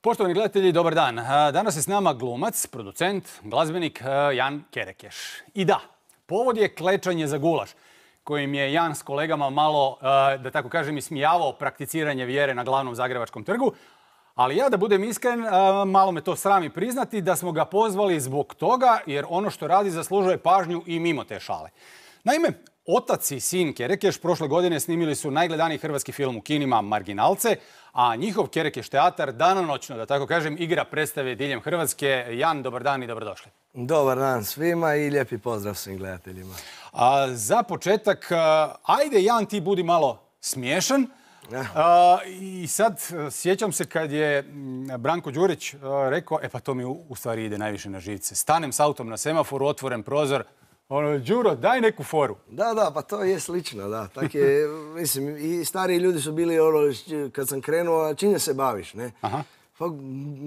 Poštovani gledatelji, dobar dan. Danas je s nama glumac, producent, glazbenik Jan Kerekeš. I da, povod je klečanje za gulaš, kojim je Jan s kolegama malo, da tako kažem, ismijavao prakticiranje vjere na glavnom zagrebačkom trgu. Ali ja, da budem iskren, malo me to srami priznati, da smo ga pozvali zbog toga, jer ono što radi zaslužuje pažnju i mimo te šale. Naime, otac i sin Kerekeš prošle godine snimili su najgledaniji hrvatski film u kinima Marginalce, a njihov Kerekeš teatar danonoćno, da tako kažem, igra predstave diljem Hrvatske. Jan, dobar dan i dobrodošli. Dobar dan svima i lijepi pozdrav svim gledateljima. A, za početak, ajde Jan ti budi malo smiješan. I sad sjećam se kad je Branko Đurić rekao, e pa to mi u stvari ide najviše na živce. Stanem s autom na semaforu, otvoren prozor, ono, Đuro, daj neku foru. Da, da, pa to je slično, da. Tak je, mislim, i stariji ljudi su bili, ono, kad sam krenuo, čime se baviš, ne? Aha. Pa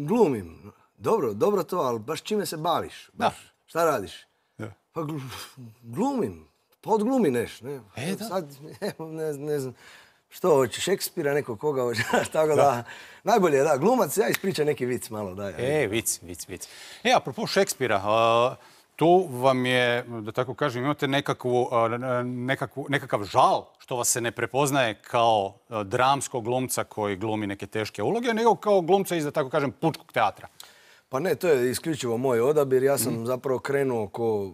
glumim. Dobro, dobro to, ali baš čime se baviš? Baš, Šta radiš? Da. Pa glumim. Pa odglumi neš, ne? E, da. Sad, ne, ne znam. Što hoće, Šekspira, neko koga hoće, tako da, najbolje je, da, glumac, ja ispričam neki vic malo, da. E, vic, vic, vic. E, apropo Šekspira, tu vam je, da tako kažem, imate nekakvu, nekakav žal što vas se ne prepoznaje kao dramskog glumca koji glumi neke teške uloge, nego kao glumca iz, da tako kažem, pučkog teatra. Pa ne, to je isključivo moj odabir. Ja sam zapravo krenuo ko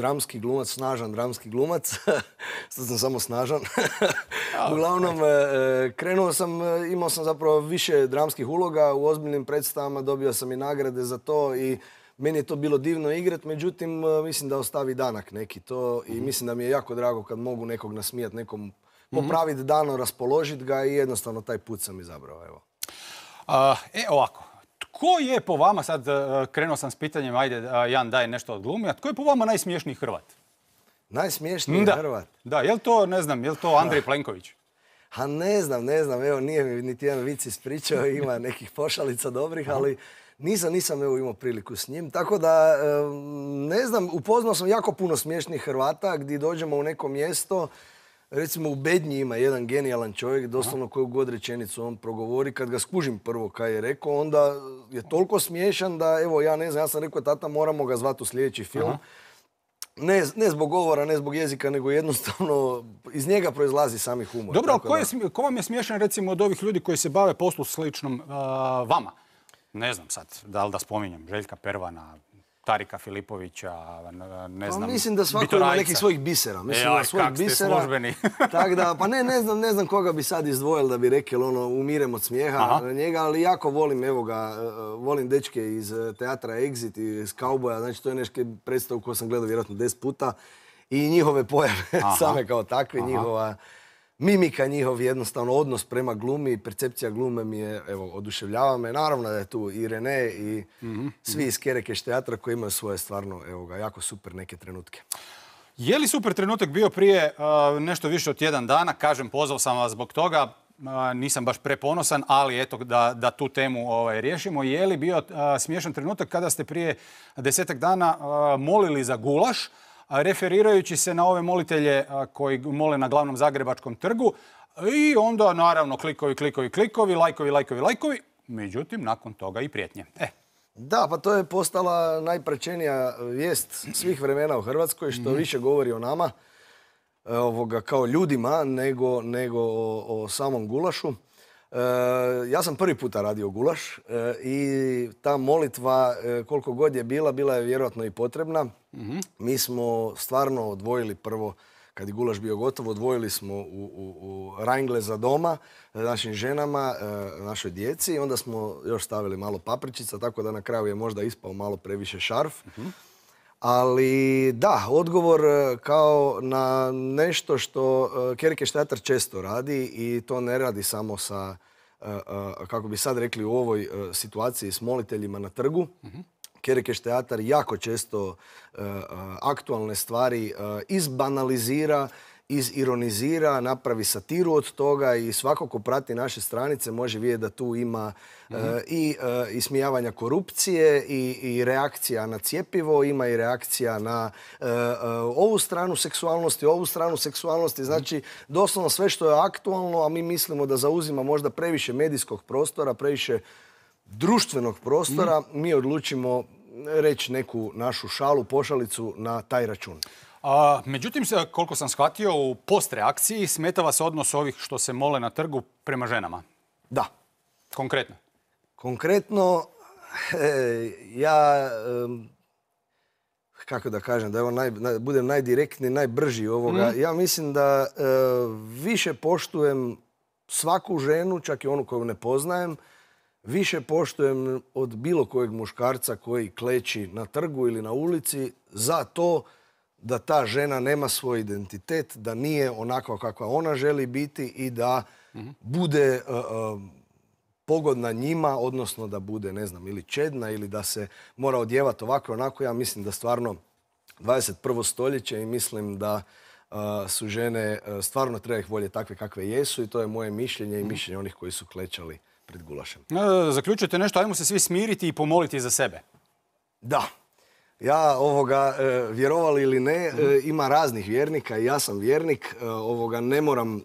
dramski glumac, snažan dramski glumac. Sad sam samo snažan. Uglavnom, e, krenuo sam, imao sam zapravo više dramskih uloga u ozbiljnim predstavama, dobio sam i nagrade za to i meni je to bilo divno igrat, međutim, mislim da ostavi danak neki to i mislim da mi je jako drago kad mogu nekog nasmijat, nekom popraviti dano, raspoložiti ga i jednostavno taj put sam izabrao, evo. e, ovako. Tko je po vama, sad krenuo sam s pitanjem, ajde Jan daj nešto od glumi, a tko je po vama najsmiješniji Hrvat? Najsmiješniji Hrvat? Da, je li to, ne znam, je li to Andrej Plenković? Ha ne znam, ne znam, evo nije mi niti jedan vic ispričao, ima nekih pošalica dobrih, ali nisam, nisam evo imao priliku s njim. Tako da, ne znam, upoznao sam jako puno smiješnih Hrvata gdje dođemo u neko mjesto, recimo u Bednji ima jedan genijalan čovjek, doslovno koju god rečenicu on progovori, kad ga skužim prvo kaj je rekao, onda je toliko smiješan da, evo, ja ne znam, ja sam rekao, tata, moramo ga zvati u sljedeći film. Ne, ne zbog govora, ne zbog jezika, nego jednostavno iz njega proizlazi sami humor. Dobro, ko, je, ko vam je smiješan recimo od ovih ljudi koji se bave poslu sličnom vama? Ne znam sad, da li da spominjem, Željka Pervana, Tarika Filipovića, ne pa znam, mislim da svako ima nekih svojih bisera. Mislim e, da svojih kak bisera. da, pa ne, ne znam, ne znam koga bi sad izdvojili da bi rekli ono, umirem od smijeha na njega, ali jako volim, evo ga, volim dečke iz teatra Exit i iz Cowboya, znači to je nešto predstavu koju sam gledao vjerojatno 10 puta i njihove pojave same kao takve, njihova mimika njihov, jednostavno odnos prema glumi, percepcija glume mi je, evo, oduševljava me. Naravno da je tu i Rene i svi iz Kerekeš teatra koji imaju svoje stvarno, evo ga, jako super neke trenutke. Je li super trenutak bio prije nešto više od tjedan dana? Kažem, pozvao sam vas zbog toga. nisam baš preponosan, ali eto da, da tu temu ovaj, riješimo. Je li bio smiješan trenutak kada ste prije desetak dana molili za gulaš, referirajući se na ove molitelje koji mole na glavnom zagrebačkom trgu i onda naravno klikovi, klikovi, klikovi, lajkovi, lajkovi, lajkovi. Međutim, nakon toga i prijetnje. E. Da, pa to je postala najprečenija vijest svih vremena u Hrvatskoj, što više govori o nama, e, ovoga, kao ljudima, nego, nego o samom gulašu. Ja sam prvi puta radio gulaš e, i ta molitva e, koliko god je bila, bila je vjerojatno i potrebna. Mi smo stvarno odvojili prvo, kad je gulaš bio gotov, odvojili smo u, u, u rangle za doma našim ženama, našoj djeci. Onda smo još stavili malo papričica, tako da na kraju je možda ispao malo previše šarf. Ali da, odgovor kao na nešto što Kerkeš teatar često radi i to ne radi samo sa, kako bi sad rekli u ovoj situaciji s moliteljima na trgu. Kerekeš teatar jako često aktualne stvari izbanalizira izironizira, napravi satiru od toga i svako ko prati naše stranice može vidjeti da tu ima e, i e, ismijavanja korupcije i, i reakcija na cjepivo, ima i reakcija na e, ovu stranu seksualnosti, ovu stranu seksualnosti. Znači, doslovno sve što je aktualno, a mi mislimo da zauzima možda previše medijskog prostora, previše društvenog prostora, mi odlučimo reći neku našu šalu, pošalicu na taj račun. A, međutim, se, koliko sam shvatio, u postreakciji smeta vas odnos ovih što se mole na trgu prema ženama. Da. Konkretno. Konkretno, e, ja, kako da kažem, da evo naj, budem najdirektniji, najbrži ovoga. Mhm. Ja mislim da e, više poštujem svaku ženu, čak i onu koju ne poznajem, više poštujem od bilo kojeg muškarca koji kleči na trgu ili na ulici za to da ta žena nema svoj identitet, da nije onakva kakva ona želi biti i da bude e, e, pogodna njima, odnosno da bude, ne znam, ili čedna ili da se mora odjevati ovako onako. Ja mislim da stvarno 21. stoljeće i mislim da e, su žene, stvarno treba ih volje takve kakve jesu i to je moje mišljenje i mišljenje onih koji su klečali pred gulašem. Zaključujete nešto, ajmo se svi smiriti i pomoliti za sebe. Da, ja ovoga, e, vjerovali ili ne, e, ima raznih vjernika i ja sam vjernik. E, ovoga, ne moram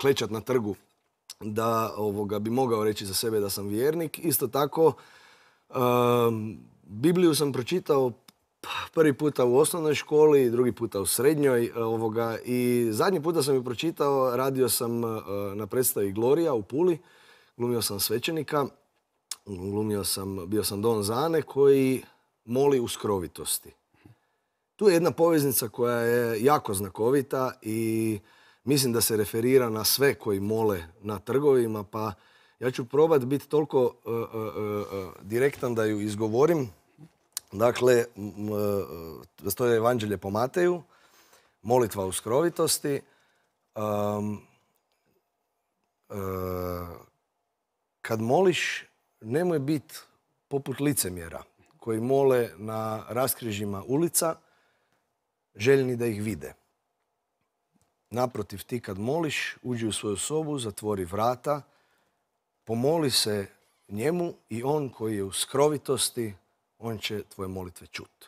klečat na trgu da ovoga, bi mogao reći za sebe da sam vjernik. Isto tako, Bibliju sam pročitao prvi puta u osnovnoj školi, drugi puta u srednjoj. Ovoga, I zadnji puta sam ju pročitao, radio sam na predstavi Gloria u Puli. Glumio sam svećenika, glumio sam, bio sam Don Zane koji moli u skrovitosti. Tu je jedna poveznica koja je jako znakovita i mislim da se referira na sve koji mole na trgovima, pa ja ću probati biti toliko e, e, e, direktan da ju izgovorim. Dakle, to je evanđelje po Mateju, molitva u skrovitosti. kad moliš, nemoj biti poput licemjera koji mole na raskrižima ulica, željni da ih vide. Naprotiv, ti kad moliš, uđi u svoju sobu, zatvori vrata, pomoli se njemu i on koji je u skrovitosti, on će tvoje molitve čuti.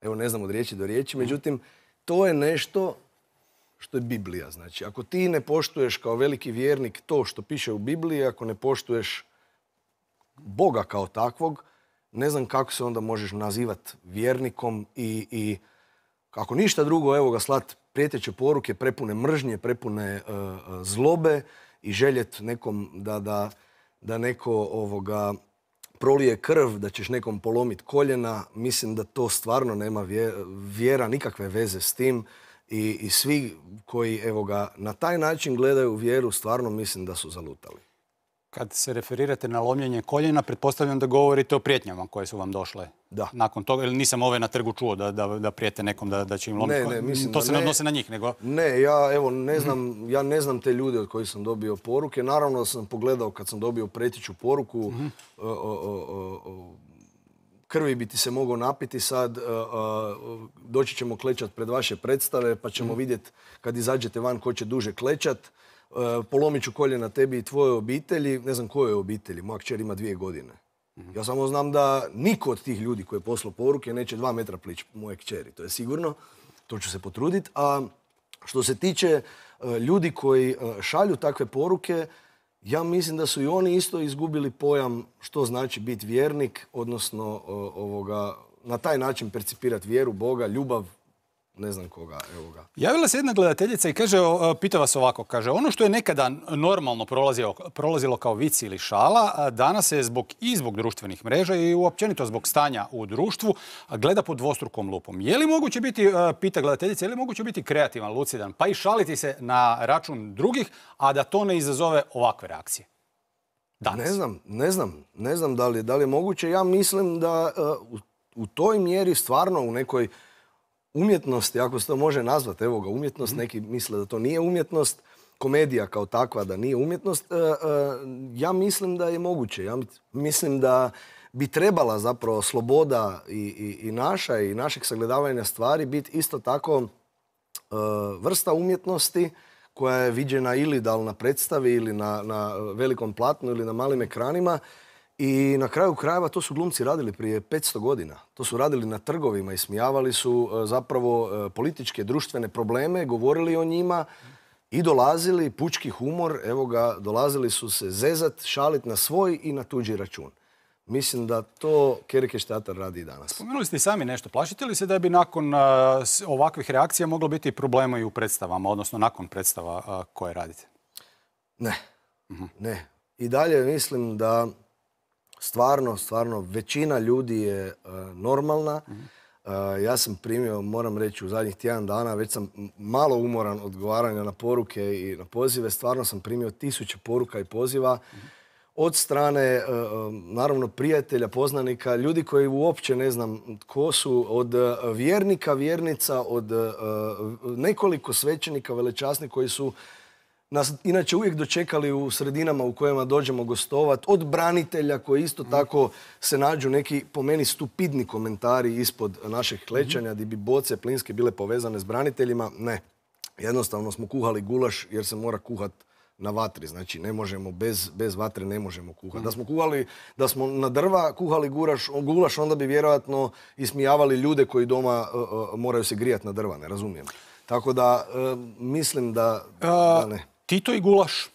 Evo, ne znam od riječi do riječi, međutim, to je nešto što je Biblija. Znači, ako ti ne poštuješ kao veliki vjernik to što piše u Bibliji, ako ne poštuješ Boga kao takvog, ne znam kako se onda možeš nazivati vjernikom i, i kako ništa drugo, evo ga slat prijeteće poruke, prepune mržnje, prepune e, e, zlobe i željet nekom da, da, da neko ovoga prolije krv, da ćeš nekom polomiti koljena, mislim da to stvarno nema vjera, nikakve veze s tim. I, I svi koji evo ga, na taj način gledaju vjeru, stvarno mislim da su zalutali. Kad se referirate na lomljenje koljena, pretpostavljam da govorite o prijetnjama koje su vam došle. Da. Nakon toga, ili nisam ove na trgu čuo da, da, da prijete nekom da, da će im lomiti ne, ne, mislim To se ne odnose na njih, nego... Ne, ja evo ne znam, ja ne znam te ljude od kojih sam dobio poruke. Naravno sam pogledao kad sam dobio pretiću poruku, mhm. krvi bi ti se mogao napiti sad, doći ćemo klečat pred vaše predstave, pa ćemo mhm. vidjeti kad izađete van ko će duže klečat. E, polomit ću koljena tebi i tvojoj obitelji, ne znam kojoj obitelji, moja kćer ima dvije godine. Ja samo znam da niko od tih ljudi koji je poslao poruke neće dva metra plići moje kćeri, to je sigurno, to ću se potruditi. A što se tiče e, ljudi koji e, šalju takve poruke, ja mislim da su i oni isto izgubili pojam što znači biti vjernik, odnosno ovoga, na taj način percipirati vjeru, Boga, ljubav, ne znam koga, evo ga. Javila se jedna gledateljica i kaže, pita vas ovako, kaže, ono što je nekada normalno prolazilo, prolazilo kao vici ili šala, danas je zbog i zbog društvenih mreža i uopćenito zbog stanja u društvu gleda pod dvostrukom lupom. Je li moguće biti, pita gledateljica, je li moguće biti kreativan, lucidan, pa i šaliti se na račun drugih, a da to ne izazove ovakve reakcije? Danas. Ne znam, ne znam, ne znam da li, da li je moguće. Ja mislim da u, u toj mjeri stvarno u nekoj umjetnosti, ako se to može nazvati, evo ga, umjetnost, mhm. neki misle da to nije umjetnost, komedija kao takva da nije umjetnost, e, e, ja mislim da je moguće. Ja mislim da bi trebala zapravo sloboda i, i, i naša i našeg sagledavanja stvari biti isto tako vrsta umjetnosti koja je viđena ili da li na predstavi ili na, na velikom platnu ili na malim ekranima. I na kraju krajeva to su glumci radili prije 500 godina. To su radili na trgovima i smijavali su e, zapravo e, političke, društvene probleme, govorili o njima i dolazili, pučki humor, evo ga, dolazili su se zezat, šalit na svoj i na tuđi račun. Mislim da to Kerekeš teatar radi i danas. Spomenuli ste i sami nešto. Plašite li se da bi nakon ovakvih reakcija moglo biti problema i u predstavama, odnosno nakon predstava koje radite? Ne. Mhm. Ne. I dalje mislim da stvarno, stvarno većina ljudi je normalna. Mhm. ja sam primio, moram reći, u zadnjih tjedan dana, već sam malo umoran odgovaranja na poruke i na pozive. Stvarno sam primio tisuće poruka i poziva. Mhm od strane, e, e, naravno, prijatelja, poznanika, ljudi koji uopće ne znam tko su, od e, vjernika, vjernica, od nekoliko svećenika, velečasnih koji su nas inače uvijek dočekali u sredinama u kojima dođemo gostovat, od branitelja koji isto tako se nađu neki po meni stupidni komentari ispod naših klećanja gdje bi boce plinske bile povezane s braniteljima. Ne, jednostavno smo kuhali gulaš jer se mora kuhat na vatri. Znači, ne možemo, bez, bez vatre ne možemo kuhati. Da smo kuhali, da smo na drva kuhali guraš, gulaš, onda bi vjerojatno ismijavali ljude koji doma e, e, moraju se grijati na drva, ne razumijem. Tako da, e, mislim da, ne. Tito i gulaš?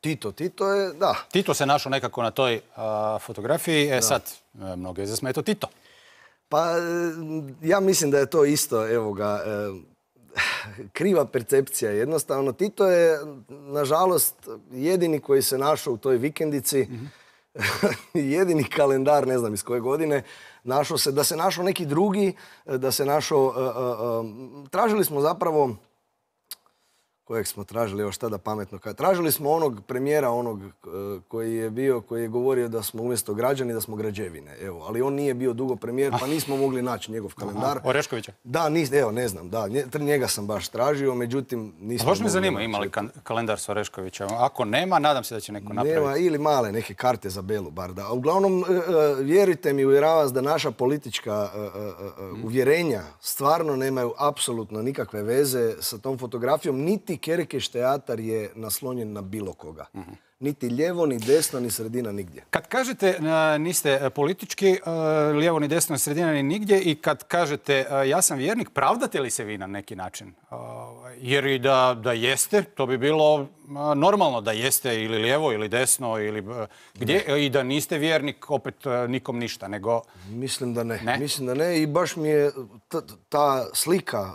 Tito, Tito je, da. Tito se našao nekako na toj fotografiji. E sad, mnoge zasmeto Tito. Pa, ja mislim da je to isto, evo ga, kriva percepcija. Jednostavno, Tito je, nažalost, jedini koji se našao u toj vikendici, jedini kalendar, ne znam iz koje godine, našao se, da se našao neki drugi, da se našao, e, e, e, tražili smo zapravo kojeg smo tražili, evo šta da pametno kaže. Tražili smo onog premijera, onog e, koji je bio, koji je govorio da smo umjesto građani, da smo građevine. Evo, ali on nije bio dugo premijer, pa nismo mogli naći njegov kalendar. Aha, Oreškovića? Da, nis, evo, ne znam, da, njega sam baš tražio, međutim nismo Baš me zanima ima li kalendar s Oreškovića. Ako nema, nadam se da će neko napraviti. Nema, ili male neke karte za Belu bar da. Uglavnom, e, e, vjerujte mi, uvjeravam vas da naša politička uvjerenja stvarno nemaju apsolutno nikakve veze sa tom fotografijom, niti Kerekeš teatar je naslonjen na bilo koga. Niti lijevo, ni desno, ni sredina, nigdje. Kad kažete e, niste e, politički, e, lijevo, ni desno, ni sredina, ni nigdje i kad kažete ja sam vjernik, pravdate li se vi na neki način? Jer i da, da jeste, to bi bilo normalno da jeste ili lijevo ili desno ili gdje i da niste vjernik opet nikom ništa, nego... Mislim da ne. Mislim da ne i baš mi je ta slika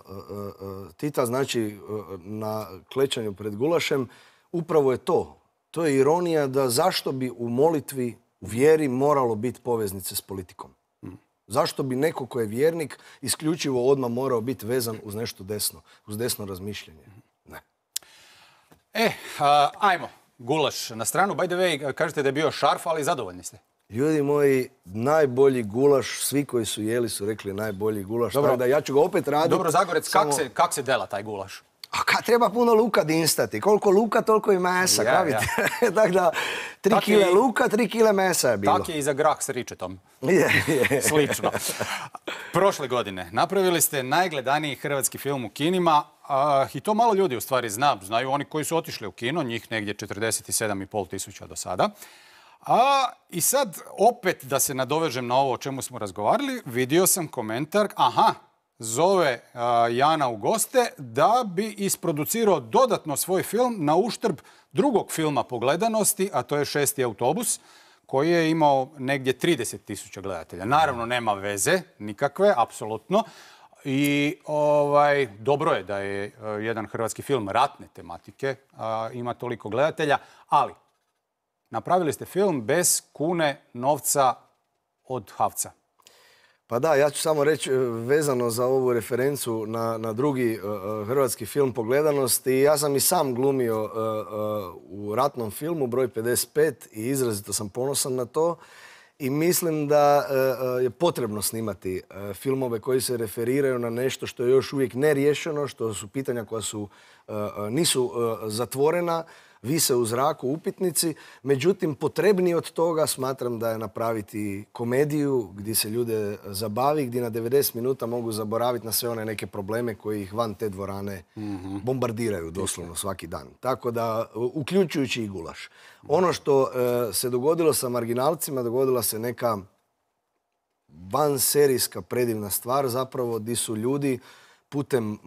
Tita znači na klećanju pred gulašem upravo je to to je ironija da zašto bi u molitvi, u vjeri moralo biti poveznice s politikom. Zašto bi neko ko je vjernik isključivo odmah morao biti vezan uz nešto desno, uz desno razmišljanje? Ne. E, ajmo, gulaš na stranu. By the way, kažete da je bio šarf, ali zadovoljni ste. Ljudi moji, najbolji gulaš, svi koji su jeli su rekli najbolji gulaš. Dobro. da ja ću ga opet raditi. Dobro, Zagorec, kak, se, kak se dela taj gulaš? A kad treba puno luka dinstati. Koliko luka, toliko i mesa. Ja. Tako da, tri kile luka, tri kile mesa je bilo. Tak je i za grah s ričetom. Slično. Prošle godine napravili ste najgledaniji hrvatski film u kinima. I to malo ljudi u stvari zna. Znaju oni koji su otišli u kino, njih negdje 47,5 tisuća do sada. A i sad opet da se nadovežem na ovo o čemu smo razgovarali, vidio sam komentar, aha, zove Jana u goste da bi isproducirao dodatno svoj film na uštrb drugog filma po gledanosti, a to je šesti autobus koji je imao negdje 30 tisuća gledatelja. Naravno, nema veze nikakve, apsolutno. I ovaj, dobro je da je jedan hrvatski film ratne tematike, ima toliko gledatelja, ali napravili ste film bez kune novca od Havca. Pa da, ja ću samo reći e, vezano za ovu referencu na, na drugi e, e, hrvatski film Pogledanost i ja sam i sam glumio u ratnom filmu broj 55 i izrazito sam ponosan na to i mislim da je potrebno snimati filmove koji se referiraju na nešto što je još uvijek neriješeno, što su pitanja koja su nisu zatvorena vise u zraku upitnici. Međutim, potrebniji od toga smatram da je napraviti komediju gdje se ljude zabavi, gdje na 90 minuta mogu zaboraviti na sve one neke probleme koji ih van te dvorane bombardiraju doslovno svaki dan. Tako da, uključujući i gulaš. Ono što e, se dogodilo sa marginalcima, dogodila se neka van serijska predivna stvar zapravo di su ljudi putem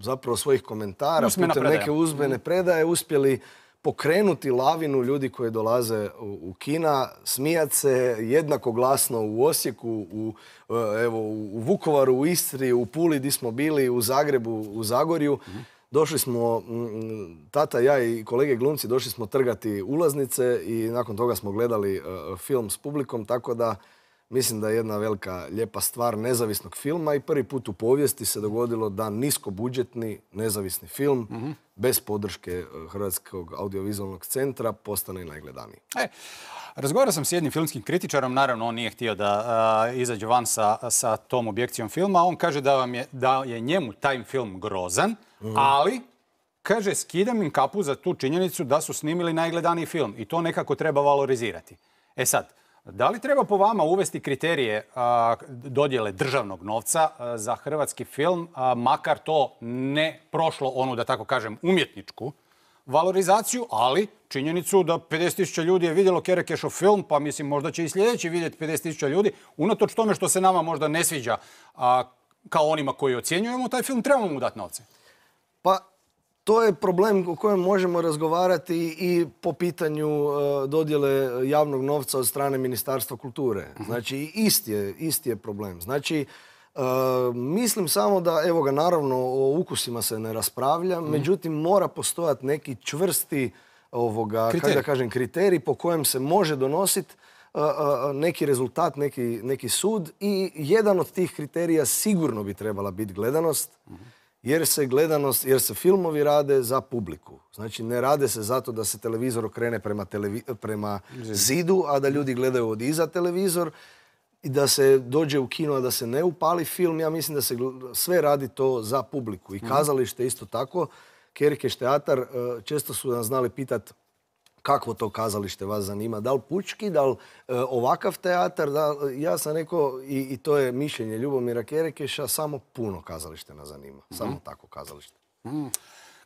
zapravo svojih komentara, Usmena putem predaja. neke uzmene predaje uspjeli pokrenuti lavinu ljudi koji dolaze u, u kina, smijat se jednako glasno u Osijeku, u, e, evo, u Vukovaru, u Istri, u Puli di smo bili, u Zagrebu, u Zagorju. Došli smo, tata, ja i kolege glumci, došli smo trgati ulaznice i nakon toga smo gledali e, film s publikom, tako da Mislim da je jedna velika lijepa stvar nezavisnog filma i prvi put u povijesti se dogodilo da niskobudžetni nezavisni film bez podrške e, Hrvatskog audiovizualnog centra postane najgledaniji. E, razgovarao sam s jednim filmskim kritičarom, naravno on nije htio da a, izađe van sa, sa tom objekcijom filma. On kaže da, vam je, da je njemu taj film grozan, ali kaže skidam im kapu za tu činjenicu da su snimili najgledaniji film i to nekako treba valorizirati. E sad, da li treba po vama uvesti kriterije dodjele državnog novca za hrvatski film, makar to ne prošlo onu, da tako kažem, umjetničku valorizaciju, ali činjenicu da 50.000 ljudi je vidjelo Kerekešov film, pa mislim možda će i sljedeći vidjeti 50.000 ljudi, unatoč tome što se nama možda ne sviđa kao onima koji ocjenjujemo taj film, trebamo mu dati novce. Pa to je problem o kojem možemo razgovarati i po pitanju e, dodjele javnog novca od strane Ministarstva kulture. Znači, isti je, isti je problem. Znači, e, mislim samo da, evo ga, naravno, o ukusima se ne raspravlja, međutim, mora postojati neki čvrsti ovoga, Kriterij. da kažem, kriterij po kojem se može donositi neki rezultat, neki, neki sud i jedan od tih kriterija sigurno bi trebala biti gledanost jer se gledanost, jer se filmovi rade za publiku. Znači ne rade se zato da se televizor okrene prema, televi- prema zidu, a da ljudi gledaju od iza televizor i da se dođe u kino, a da se ne upali film. Ja mislim da se sve radi to za publiku. I kazalište isto tako. Kerkeš teatar, e, često su nas znali pitati kakvo to kazalište vas zanima, da li pučki, da li e, ovakav teatar, da, ja sam rekao i, i to je mišljenje Ljubomira Kerekeša, samo puno kazalište nas zanima, samo tako kazalište.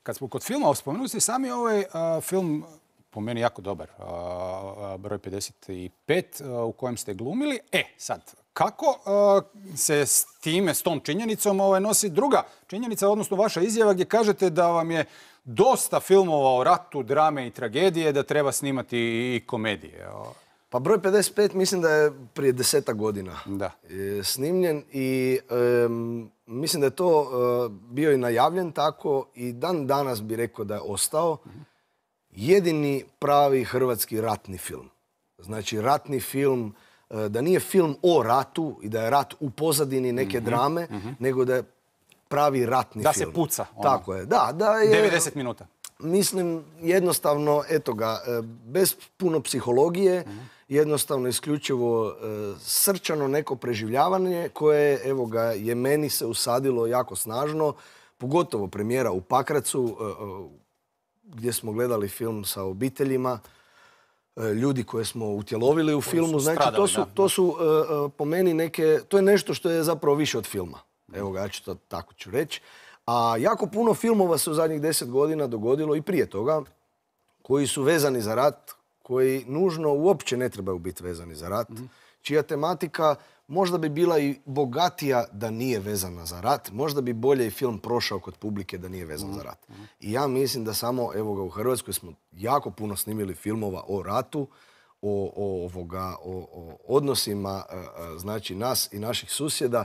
Kad smo kod filma, spomenuli ste sami ovaj a, film, po meni jako dobar, a, a, broj 55, a, u kojem ste glumili. E, sad, kako a, se s time, s tom činjenicom ovaj, nosi druga činjenica, odnosno vaša izjava gdje kažete da vam je dosta filmova o ratu, drame i tragedije, da treba snimati i komedije. Pa broj 55 mislim da je prije desetak godina Da. je snimljen i mislim da je to e, bio i najavljen tako i dan danas bi rekao da je ostao jedini pravi hrvatski ratni film. Znači ratni film, e, da nije film o ratu i da je rat u pozadini neke drame, nego da je pravi ratni Da se film. puca, ono. Tako je, da. da je, 90 minuta. Mislim, jednostavno, eto ga, e, bez puno psihologije, jednostavno isključivo e, srčano neko preživljavanje koje, evo ga, je meni se usadilo jako snažno, pogotovo premijera u Pakracu, gdje smo gledali film sa obiteljima, ljudi koje smo utjelovili u filmu. Znači, to su, da. to su e, e, po meni neke, to je nešto što je zapravo više od filma. Evo ga, ja ću to tako ću reći. A jako puno filmova se u zadnjih deset godina dogodilo i prije toga, koji su vezani za rat, koji nužno uopće ne trebaju biti vezani za rat, čija tematika možda bi bila i bogatija da nije vezana za rat, možda bi bolje i film prošao kod publike da nije vezan za rat. I ja mislim da samo, evo ga, u Hrvatskoj smo jako puno snimili filmova o ratu, o, o, ovoga, o, o odnosima e, e, znači nas i naših susjeda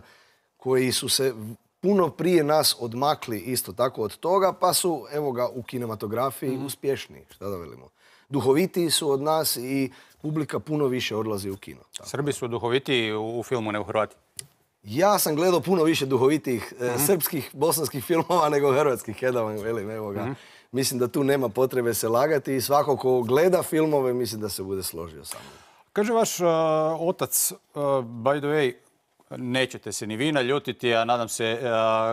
koji su se puno prije nas odmakli isto tako od toga, pa su, evo ga, u kinematografiji uspješniji, šta da velimo. Duhovitiji su od nas i publika puno više odlazi u kino. Tako. Srbi su duhovitiji u, filmu nego Hrvati. Ja sam gledao puno više duhovitih e, srpskih, bosanskih filmova nego hrvatskih, velim, evo ga. Mislim da tu nema potrebe se lagati i svako ko gleda filmove, mislim da se bude složio sa mnom. Kaže vaš uh, otac, uh, by the way, Nećete se ni vi naljutiti, a nadam se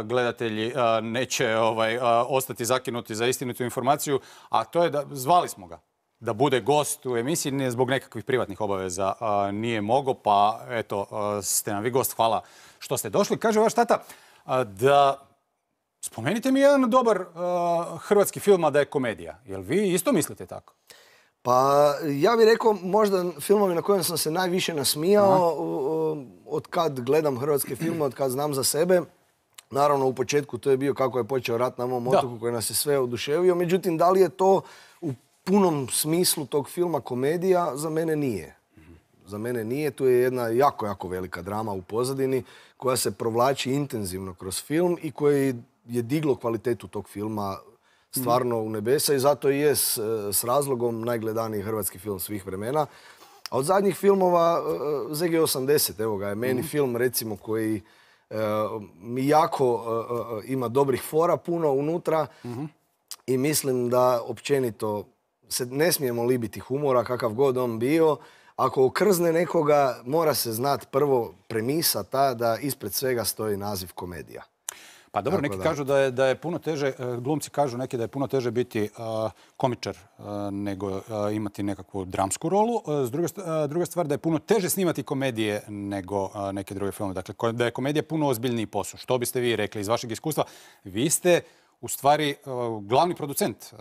gledatelji neće ovaj, ostati zakinuti za istinitu informaciju, a to je da zvali smo ga da bude gost u emisiji, ne zbog nekakvih privatnih obaveza nije mogo, pa eto, ste nam vi gost, hvala što ste došli. Kaže vaš tata da spomenite mi jedan dobar hrvatski film, a da je komedija. Jel vi isto mislite tako? Pa ja bih rekao možda filmovi na kojem sam se najviše nasmijao od kad gledam hrvatske filme, od kad znam za sebe. Naravno u početku to je bio kako je počeo rat na mom otoku koji nas je sve oduševio. Međutim, da li je to punom smislu tog filma komedija, za mene nije. Za mene nije, tu je jedna jako, jako velika drama u pozadini koja se provlači intenzivno kroz film i koji je diglo kvalitetu tog filma stvarno u nebesa i zato i je s, razlogom najgledaniji hrvatski film svih vremena. A od zadnjih filmova e, ZG80, evo ga je meni mhm. film recimo koji e, mi jako e, ima dobrih fora puno unutra mhm. i mislim da općenito se ne smijemo libiti humora, kakav god on bio. Ako okrzne nekoga, mora se znati prvo premisa ta da ispred svega stoji naziv komedija. Pa dobro, neki kažu da je, da je puno teže, e, glumci kažu neki da je puno teže biti e, komičar e, nego imati nekakvu dramsku rolu. S druge, druga stvar da je puno teže snimati komedije nego neke druge filme. Dakle, da je komedija puno ozbiljniji posao. Što biste vi rekli iz vašeg iskustva? Vi ste u stvari glavni producent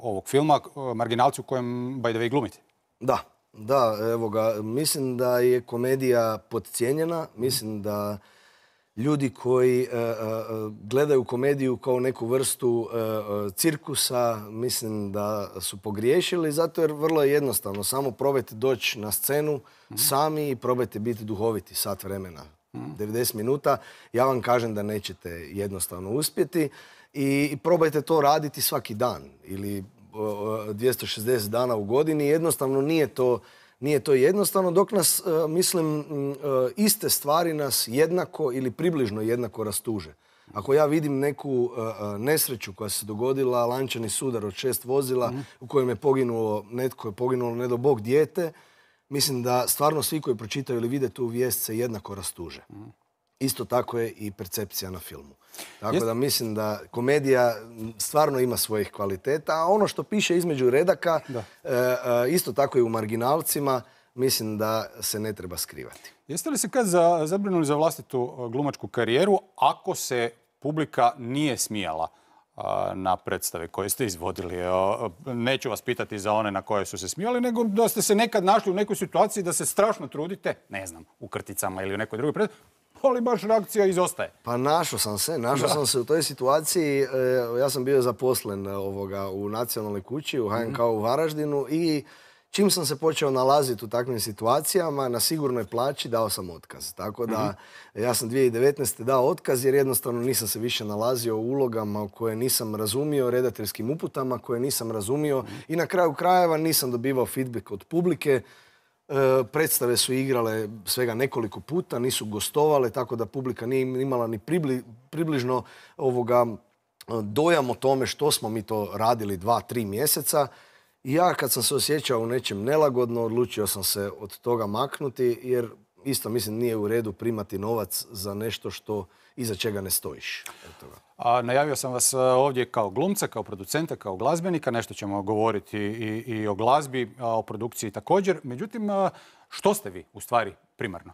ovog filma, marginalci u kojem, by the way, glumite. Da, da, evo ga. Mislim da je komedija podcijenjena. Mislim da ljudi koji e, e, e, gledaju komediju kao neku vrstu cirkusa, mislim da su pogriješili, zato jer vrlo je jednostavno. Samo probajte doći na scenu sami i probajte biti duhoviti sat vremena. 90 minuta. Ja vam kažem da nećete jednostavno uspjeti i probajte to raditi svaki dan ili 260 dana u godini. Jednostavno nije to nije to jednostavno, dok nas, e, mislim, e, iste stvari nas jednako ili približno jednako rastuže. Ako ja vidim neku e, nesreću koja se dogodila, lančani sudar od šest vozila u kojem je poginulo, netko je poginulo, ne do bog, dijete, mislim da stvarno svi koji pročitaju ili vide tu vijest se jednako rastuže. Isto tako je i percepcija na filmu. Tako da mislim da komedija stvarno ima svojih kvaliteta, a ono što piše između redaka, e, e, isto tako i u marginalcima, mislim da se ne treba skrivati. Jeste li se kad za, zabrinuli za vlastitu e, glumačku karijeru ako se publika nije smijala na predstave koje ste izvodili. Neću vas pitati za one na koje su se smijali, nego da ste se nekad našli u nekoj situaciji da se strašno trudite, ne znam, u krticama ili u nekoj drugoj predstavi, ali baš reakcija izostaje. Pa našao sam se, našao sam se u toj situaciji. E, ja sam bio zaposlen e, ovoga, u nacionalnoj kući, u HNK u Varaždinu i čim sam se počeo nalaziti u takvim situacijama, na sigurnoj plaći dao sam otkaz. Tako da mhm. ja sam 2019. dao otkaz jer jednostavno nisam se više nalazio u ulogama koje nisam razumio, redateljskim uputama koje nisam razumio mhm. i na kraju krajeva nisam dobivao feedback od publike. E, predstave su igrale svega nekoliko puta, nisu gostovale, tako da publika nije imala ni približno ovoga dojam o tome što smo mi to radili dva, tri mjeseca. Ja kad sam se osjećao u nečem nelagodno, odlučio sam se od toga maknuti, jer isto mislim nije u redu primati novac za nešto što iza čega ne stojiš. A, najavio sam vas e, ovdje kao glumca, kao producenta, kao glazbenika. Nešto ćemo govoriti i, i o glazbi, o produkciji također. Međutim, što ste vi u stvari primarno?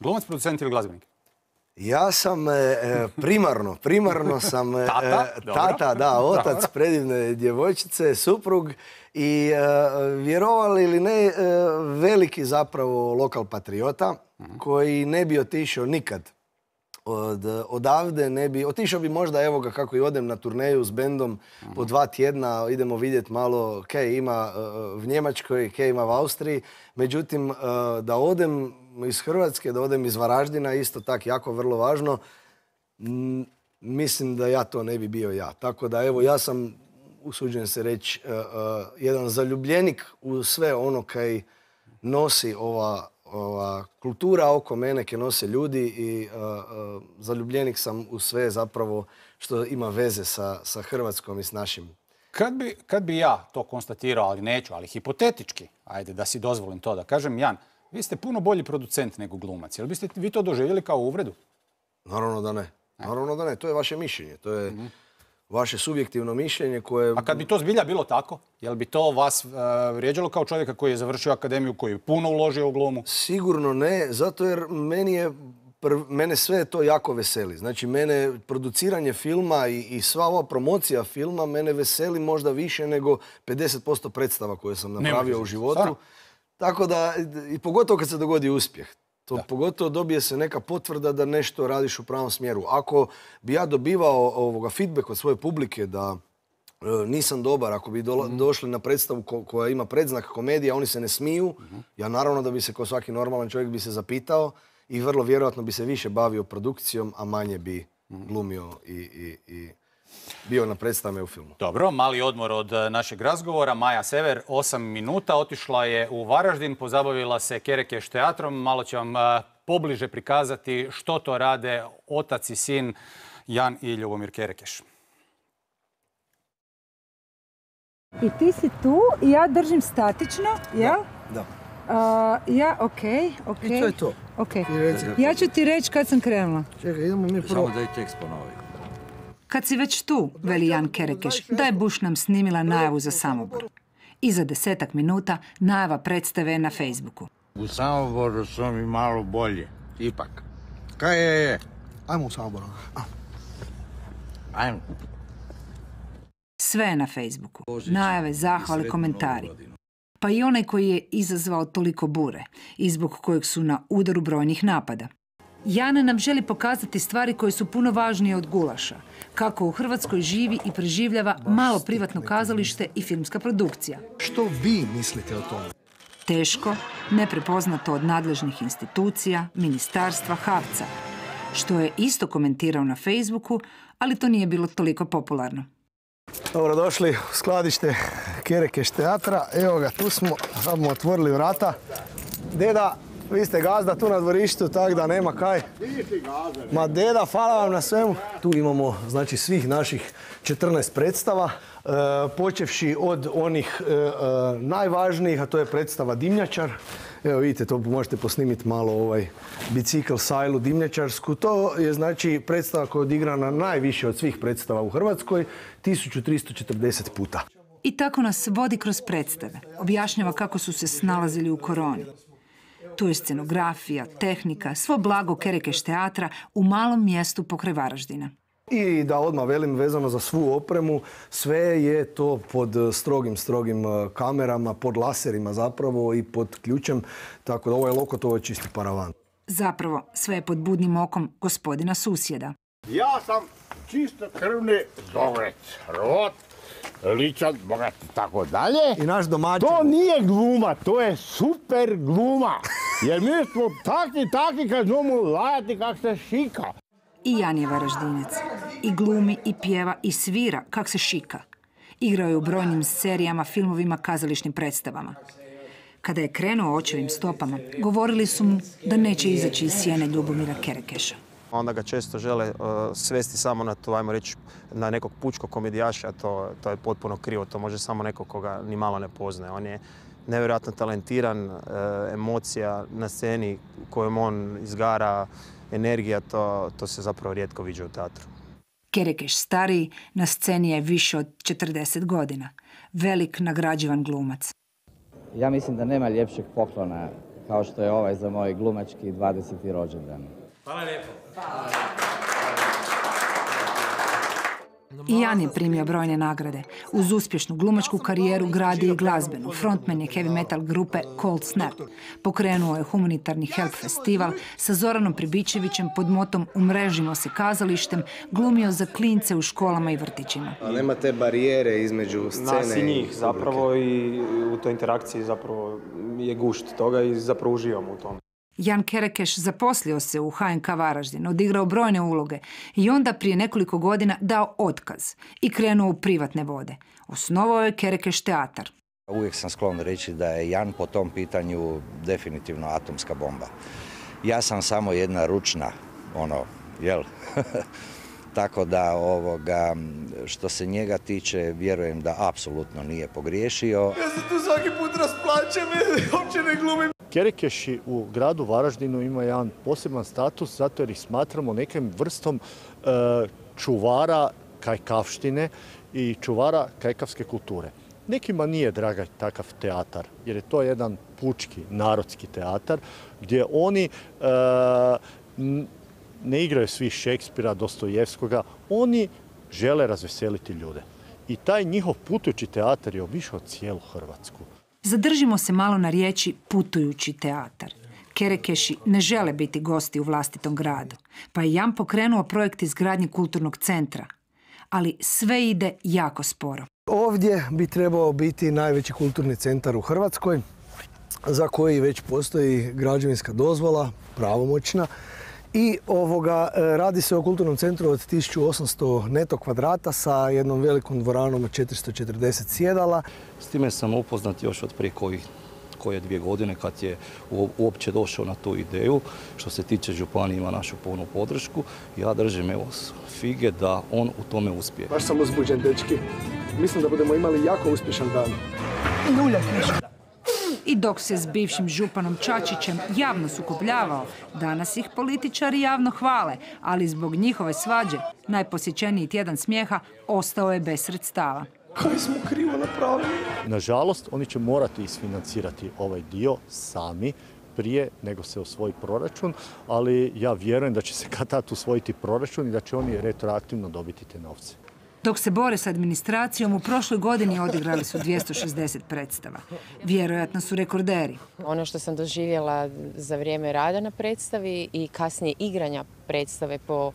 Glumac, producent ili glazbenik? Ja sam e, e, primarno, primarno sam tata, tata da, otac predivne djevojčice, suprug i vjerovali ili ne, veliki zapravo lokal patriota mhm. koji ne bi otišao nikad od, odavde ne bi, otišao bi možda evo ga kako i odem na turneju s bendom po dva tjedna, idemo vidjeti malo kaj ima e, v Njemačkoj, kaj ima u Austriji. Međutim, e, da odem iz Hrvatske, da odem iz Varaždina, isto tak jako vrlo važno, mislim da ja to ne bi bio ja. Tako da evo ja sam, usuđujem se reći, e, jedan zaljubljenik u sve ono kaj nosi ova ova, kultura oko mene ke nose ljudi i zaljubljenik sam u sve zapravo što ima veze sa, sa Hrvatskom i s našim. Kad bi, kad bi ja to konstatirao, ali neću, ali hipotetički, ajde da si dozvolim to da kažem, Jan, Vi ste puno bolji producent nego glumac. Jel biste vi to doživjeli kao uvredu? Naravno da ne. Naravno da ne. To je vaše mišljenje. To je vaše subjektivno mišljenje koje... A kad bi to zbilja bilo tako, jel bi to vas uh, vrijeđalo kao čovjeka koji je završio akademiju, koji je puno uložio u glumu? Sigurno ne, zato jer meni je mene sve to jako veseli. Znači, mene produciranje filma i, i sva ova promocija filma mene veseli možda više nego 50% predstava koje sam napravio u životu. Tako da, i pogotovo kad se dogodi uspjeh. To pogotovo dobije se neka potvrda da nešto radiš u pravom smjeru. Ako bi ja dobivao ovoga feedback od svoje publike da e, nisam dobar, ako bi mhm. došli na predstavu koja ima predznak komedija, oni se ne smiju, mhm. ja naravno da bi se kao svaki normalan čovjek bi se zapitao i vrlo vjerojatno bi se više bavio produkcijom, a manje bi mhm. glumio i, i, i bio na predstavama u filmu. Dobro, mali odmor od e, našeg razgovora. Maja Sever, 8 minuta, otišla je u Varaždin, pozabavila se Kerekeš teatrom. Malo će vam e, pobliže prikazati što to rade otac i sin Jan i Ljubomir Kerekeš. I ti si tu i ja držim statično, ja? Da. ja, ok, ok. I to je to. Ok. Ja ću ti reći kad sam krenula. Čekaj, idemo mi prvo. Samo da i tekst ponovi. Kad si već tu, veli Jan Kerekeš, da je Buš nam snimila najavu za Samobor. I za desetak minuta najava predstave na Facebooku. U Samoboru su mi malo bolje, ipak. Kaj je je? Ajmo u Samoboru. Ajmo. Sve je na Facebooku. Najave, zahvale, komentari. Pa i onaj koji je izazvao toliko bure i zbog kojeg su na udaru brojnih napada. Jana nam želi pokazati stvari koje su puno važnije od gulaša. Kako u Hrvatskoj živi i preživljava malo privatno kazalište i filmska produkcija. Što vi mislite o tome? Teško, neprepoznato od nadležnih institucija, ministarstva, Havca. Što je isto komentirao na Facebooku, ali to nije bilo toliko popularno. Dobrodošli u skladište Kerekeš teatra. Evo ga, tu smo, sad smo otvorili vrata. Deda, vi ste gazda tu na dvorištu, tako da nema kaj. Ma deda, hvala vam na svemu. Tu imamo znači svih naših 14 predstava, e, počevši od onih e, e, najvažnijih, a to je predstava Dimnjačar. Evo vidite, to možete posnimiti malo ovaj bicikl sajlu dimnjačarsku. To je znači predstava koja je odigrana najviše od svih predstava u Hrvatskoj, 1340 puta. I tako nas vodi kroz predstave. Objašnjava kako su se snalazili u koroni. Tu je scenografija, tehnika, svo blago Kerekeš teatra u malom mjestu pokraj Varaždina. I da odmah velim vezano za svu opremu, sve je to pod strogim, strogim e, kamerama, pod laserima zapravo i pod ključem, tako da ovo je lokot, ovo je čisti paravan. Zapravo, sve je pod budnim okom gospodina susjeda. Ja sam čisto krvni zogrec, rot, ličan, bogat i tako dalje. I naš domaćin. To nije gluma, to je super gluma. Jer mi smo takvi, takvi kad znamo lajati kak se šika. I Jan je varaždinec. I glumi, i pjeva, i svira kak se šika. Igrao je u brojnim serijama, filmovima, kazališnim predstavama. Kada je krenuo očevim stopama, govorili su mu da neće izaći iz sjene Ljubomira Kerekeša. Onda ga često žele uh, svesti samo na to, ajmo reći, na nekog pučkog komedijaša, to, to je potpuno krivo, to može samo neko koga ni malo ne poznaje. On je nevjerojatno talentiran, uh, emocija na sceni kojom on izgara, energija, to, to se zapravo rijetko viđe u teatru. Kerekeš stariji na sceni je više od 40 godina. Velik nagrađivan glumac. Ja mislim da nema ljepšeg poklona kao što je ovaj za moj glumački 20. rođendan. Hvala lijepo. I Jan je primio brojne nagrade. Uz uspješnu glumačku karijeru gradi i glazbenu. Frontman je heavy metal grupe Cold Snap. Pokrenuo je humanitarni Help festival sa Zoranom Pribičevićem pod motom Umrežimo se kazalištem, glumio za klince u školama i vrtićima. nema te barijere između scene Nas i njih zapravo i u toj interakciji zapravo je gušt toga i zapravo uživamo u tome. Jan Kerekeš zaposlio se u HNK Varaždin, odigrao brojne uloge i onda prije nekoliko godina dao otkaz i krenuo u privatne vode. Osnovao je Kerekeš teatar. Uvijek sam sklon reći da je Jan po tom pitanju definitivno atomska bomba. Ja sam samo jedna ručna, ono, jel, tako da ovoga, što se njega tiče, vjerujem da apsolutno nije pogriješio. Ja se tu svaki put rasplaćem uopće ne glumim. Kerekeši u gradu Varaždinu ima jedan poseban status zato jer ih smatramo nekim vrstom e, čuvara kajkavštine i čuvara kajkavske kulture. Nekima nije draga takav teatar, jer je to jedan pučki, narodski teatar, gdje oni e, ne igraju svi Šekspira, Dostojevskoga, oni žele razveseliti ljude. I taj njihov putujući teatar je obišao cijelu Hrvatsku. Zadržimo se malo na riječi putujući teatar. Kerekeši ne žele biti gosti u vlastitom gradu, pa je Jan pokrenuo projekt izgradnje kulturnog centra. Ali sve ide jako sporo. Ovdje bi trebao biti najveći kulturni centar u Hrvatskoj za koji već postoji građevinska dozvola, pravomoćna. I ovoga, e, radi se o kulturnom centru od 1800 neto kvadrata sa jednom velikom dvoranom od 440 sjedala. S time sam upoznat još od prije kojih koje dvije godine kad je uopće došao na tu ideju. Što se tiče županije ima našu punu podršku. Ja držim evo fige da on u tome uspije. Baš sam uzbuđen, dečki. Mislim da budemo imali jako uspješan dan. I dok se s bivšim županom Čačićem javno sukobljavao, danas ih političari javno hvale, ali zbog njihove svađe, najposjećeniji tjedan smijeha ostao je bez sredstava. Kaj smo krivo napravili? Nažalost, oni će morati isfinancirati ovaj dio sami prije nego se osvoji proračun, ali ja vjerujem da će se kad tad usvojiti proračun i da će oni retroaktivno dobiti te novce. Dok se bore s administracijom, u prošloj godini odigrali su 260 predstava. Vjerojatno su rekorderi. Ono što sam doživjela za vrijeme rada na predstavi i kasnije igranja predstave po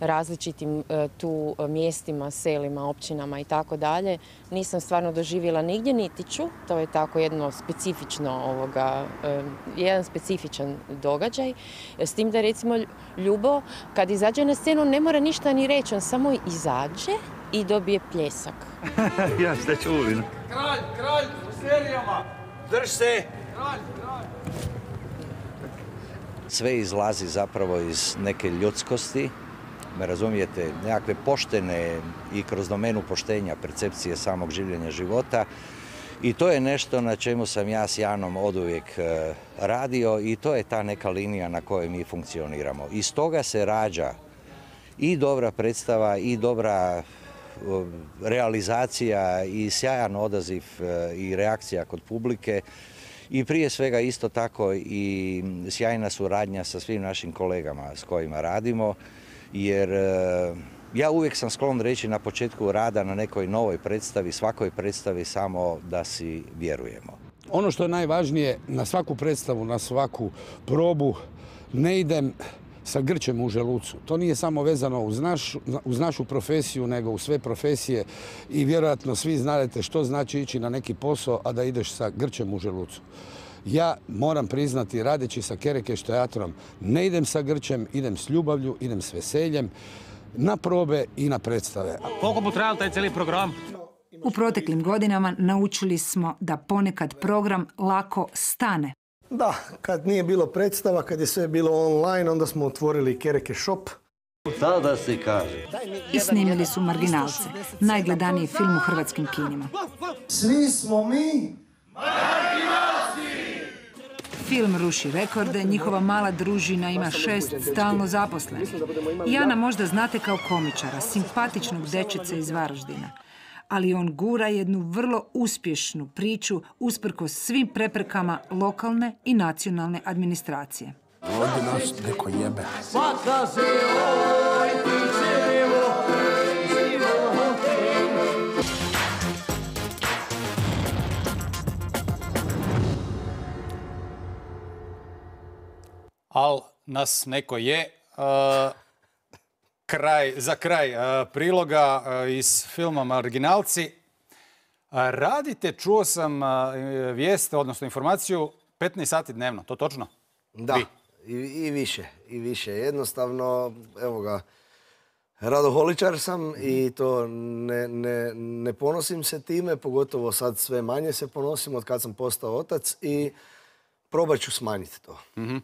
različitim e, tu mjestima, selima, općinama i tako dalje, nisam stvarno doživjela nigdje niti ću. To je tako jedno specifično ovoga, e, jedan specifičan događaj. S tim da recimo Ljubo kad izađe na scenu ne mora ništa ni reći, on samo izađe i dobije pljesak. ja ste čuli. Kralj, kralj, u serijama! Drž se! Sve izlazi zapravo iz neke ljudskosti, me razumijete, nekakve poštene i kroz domenu poštenja percepcije samog življenja života. I to je nešto na čemu sam ja s Janom oduvijek e, radio i to je ta neka linija na kojoj mi funkcioniramo. Iz toga se rađa i dobra predstava i dobra realizacija i sjajan odaziv e, i reakcija kod publike i prije svega isto tako i sjajna suradnja sa svim našim kolegama s kojima radimo jer e, ja uvijek sam sklon reći na početku rada na nekoj novoj predstavi, svakoj predstavi samo da si vjerujemo. Ono što je najvažnije, na svaku predstavu, na svaku probu, ne idem sa grčem u želucu. To nije samo vezano uz, naš, uz našu profesiju, nego u sve profesije i vjerojatno svi znate što znači ići na neki posao, a da ideš sa grčem u želucu. Ja moram priznati, radeći sa Kerekeš teatrom, ne idem sa grčem, idem s ljubavlju, idem s veseljem, na probe i na predstave. Koliko bu trajal taj cijeli program? U proteklim godinama naučili smo da ponekad program lako stane. Da, kad nije bilo predstava, kad je sve bilo online, onda smo otvorili Kereke Shop. Šta da se kaže? I snimili su Marginalce, najgledaniji film u hrvatskim kinima. Svi smo mi Film ruši rekorde, njihova mala družina ima šest stalno zaposlenih. Jana možda znate kao komičara, simpatičnog dečeca iz Varaždina. Ali on gura jednu vrlo uspješnu priču usprkos svim preprekama lokalne i nacionalne administracije. Ovdje nas neko jebe. Al nas neko je. Uh, kraj, za kraj uh, priloga uh, iz filma Marginalci. Uh, radite, čuo sam uh, vijest, odnosno informaciju, 15 sati dnevno, to točno? Da, i, i više, i više. Jednostavno, evo ga, radoholičar sam i to ne, ne, ne ponosim se time, pogotovo sad sve manje se ponosim od kad sam postao otac i probat ću smanjiti to. Mhm.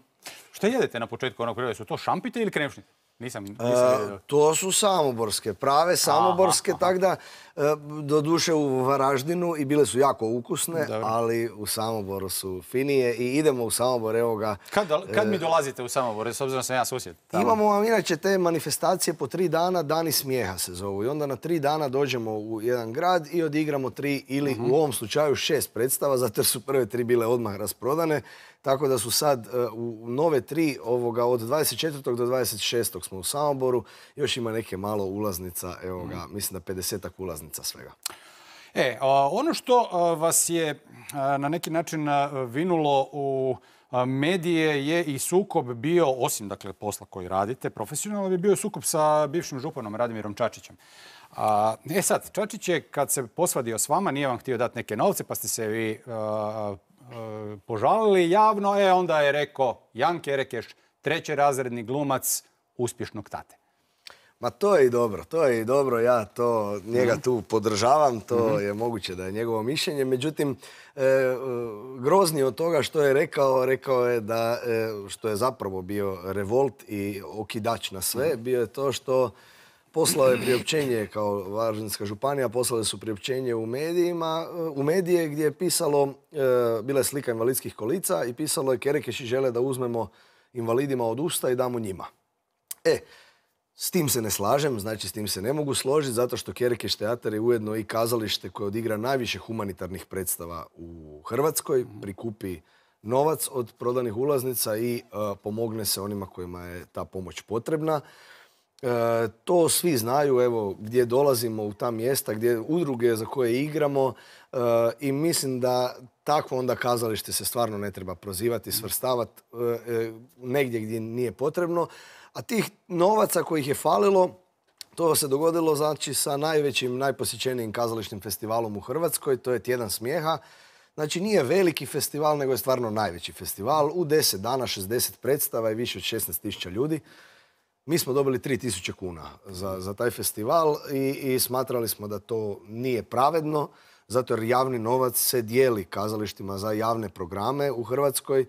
Šta jedete na početku onog priloga? Su to šampite ili kremšnite? Nisam, nisam E, vidio. to su samoborske, prave samoborske, tako da e, doduše u Varaždinu i bile su jako ukusne, ali u Samoboru su finije i idemo u Samobor, evo ga. Kad, kad mi dolazite u Samobor, s obzirom da sam ja susjed? tamo? Imamo vam inače te manifestacije po tri dana, dani smijeha se zovu. I onda na tri dana dođemo u jedan grad i odigramo tri ili u ovom slučaju šest predstava, zato jer su prve tri bile odmah rasprodane. Tako da su sad e, u nove tri ovoga od 24. do 26. smo u Samoboru. Još ima neke malo ulaznica, evo ga, mislim da 50 ulaznica svega. E, ono što vas je na neki način vinulo u medije je i sukob bio, osim dakle posla koji radite, profesionalno bi bio sukob sa bivšim županom Radimirom Čačićem. A, e sad, Čačić je kad se posvadio s vama, nije vam htio dati neke novce, pa ste se vi a, požalili javno, e onda je rekao Jan Kerekeš, trećerazredni glumac uspješnog tate. Ma to je i dobro, to je i dobro, ja to njega Mhm. tu podržavam, to Mhm. je moguće da je njegovo mišljenje, međutim, e, grozniji od toga što je rekao, rekao je da, e, što je zapravo bio revolt i okidač na sve, Mhm. bio je to što poslao je priopćenje kao Varaždinska županija, poslali su priopćenje u medijima, u medije gdje je pisalo, e, bila je slika invalidskih kolica i pisalo je Kerekeši žele da uzmemo invalidima od usta i damo njima. E, s tim se ne slažem, znači s tim se ne mogu složiti, zato što Kerekeš teatar je ujedno i kazalište koje odigra najviše humanitarnih predstava u Hrvatskoj, prikupi novac od prodanih ulaznica i e, pomogne se onima kojima je ta pomoć potrebna. E, to svi znaju, evo, gdje dolazimo u ta mjesta, gdje udruge za koje igramo e, i mislim da takvo onda kazalište se stvarno ne treba prozivati, svrstavati e, negdje gdje nije potrebno. A tih novaca kojih je falilo, to se dogodilo znači sa najvećim, najposjećenijim kazališnim festivalom u Hrvatskoj, to je Tjedan smijeha. Znači nije veliki festival, nego je stvarno najveći festival. U 10 dana 60 predstava i više od 16.000 ljudi. Mi smo dobili 3000 kuna za, za taj festival i, i smatrali smo da to nije pravedno, zato jer javni novac se dijeli kazalištima za javne programe u Hrvatskoj,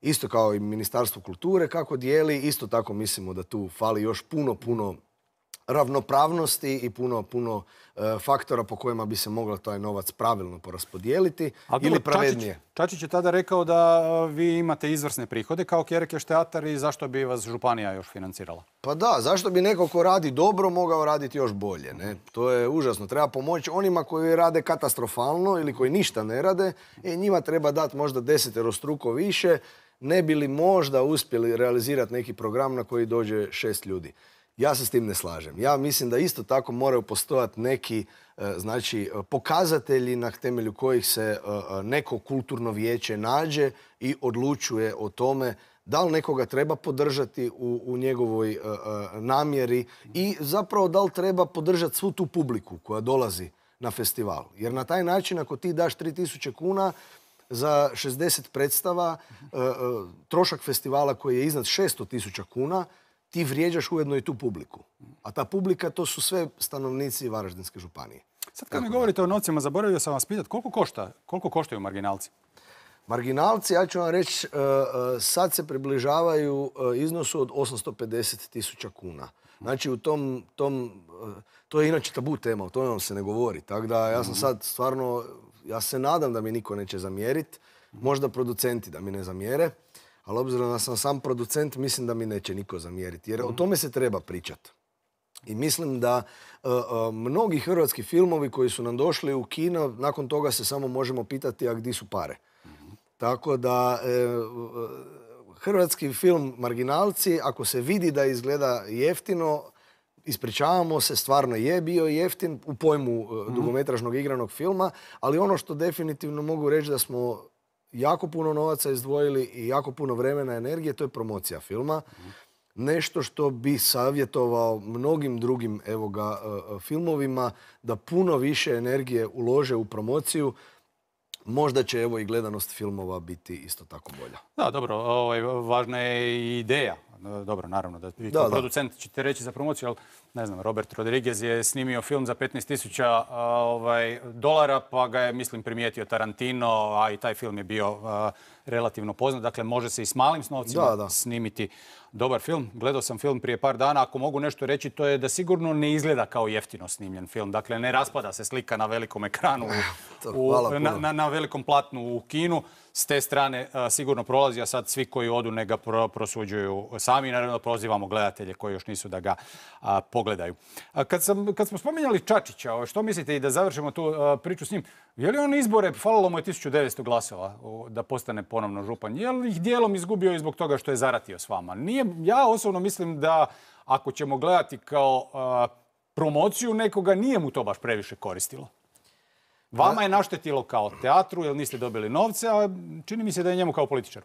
isto kao i Ministarstvo kulture kako dijeli, isto tako mislimo da tu fali još puno, puno ravnopravnosti i puno, puno e, faktora po kojima bi se mogla taj novac pravilno poraspodijeliti ili pravednije. Čačić, Čačić je tada rekao da a, vi imate izvrsne prihode kao Kerekeš teatar i zašto bi vas županija još financirala? Pa da, zašto bi neko ko radi dobro mogao raditi još bolje? Ne? To je užasno. Treba pomoći onima koji rade katastrofalno ili koji ništa ne rade. E, njima treba dati možda deseterostruko više, ne bi li možda uspjeli realizirati neki program na koji dođe šest ljudi. Ja se s tim ne slažem. Ja mislim da isto tako moraju postojati neki e, znači, e, pokazatelji na temelju kojih se e, neko kulturno vijeće nađe i odlučuje o tome da li nekoga treba podržati u, u njegovoj namjeri i zapravo da li treba podržati svu tu publiku koja dolazi na festival. Jer na taj način ako ti daš 3000 kuna za 60 predstava, trošak festivala koji je iznad 600 tisuća kuna, ti vrijeđaš ujedno i tu publiku. A ta publika to su sve stanovnici Varaždinske županije. Sad kad mi govorite o novcima, zaboravio sam vas pitati koliko košta, koliko koštaju marginalci? Marginalci, ja ću vam reći, e, e, sad se približavaju e, iznosu od 850 tisuća kuna. Znači u tom, tom, to je inače tabu tema, o tome vam se ne govori. Tako da ja sam sad stvarno, ja se nadam da mi niko neće zamjeriti. Možda producenti da mi ne zamjere. Ali obzirom da sam sam producent, mislim da mi neće niko zamjeriti. Jer o tome se treba pričati. I mislim da e, e, mnogi hrvatski filmovi koji su nam došli u kino, nakon toga se samo možemo pitati, a gdje su pare? Tako da e, hrvatski film Marginalci, ako se vidi da izgleda jeftino, ispričavamo se, stvarno je bio jeftin u pojmu e, dugometražnog igranog filma, ali ono što definitivno mogu reći da smo jako puno novaca izdvojili i jako puno vremena i energije, to je promocija filma. Nešto što bi savjetovao mnogim drugim evo ga, e, e, filmovima da puno više energije ulože u promociju. Možda će evo i gledanost filmova biti isto tako bolja. Da, dobro, ovaj, važna je i ideja. Dobro, naravno, da vi kao producent ćete reći za promociju, ali ne znam, Robert Rodriguez je snimio film za 15.000 ovaj, dolara, pa ga je, mislim, primijetio Tarantino, a i taj film je bio a, relativno poznat. Dakle, može se i s malim snovcima Da, da. snimiti dobar film. Gledao sam film prije par dana. Ako mogu nešto reći, to je da sigurno ne izgleda kao jeftino snimljen film. Dakle, ne raspada se slika na velikom ekranu, u- na, na, na velikom platnu u kinu. S te strane a, sigurno prolazi, a sad svi koji odu ne ga pro- prosuđuju sami. Naravno, prozivamo gledatelje koji još nisu da ga a, pogledaju. A, kad, sam, kad smo spominjali Čačića, što mislite i da završimo tu priču s njim, je li on izbore, falilo mu je 1900 glasova da postane ponovno župan, je li ih dijelom izgubio i zbog toga što je zaratio s vama? Nije, ja osobno mislim da ako ćemo gledati kao promociju nekoga, nije mu to baš previše koristilo. Vama je naštetilo kao teatru jer niste dobili novce, a čini mi se da je njemu kao političar.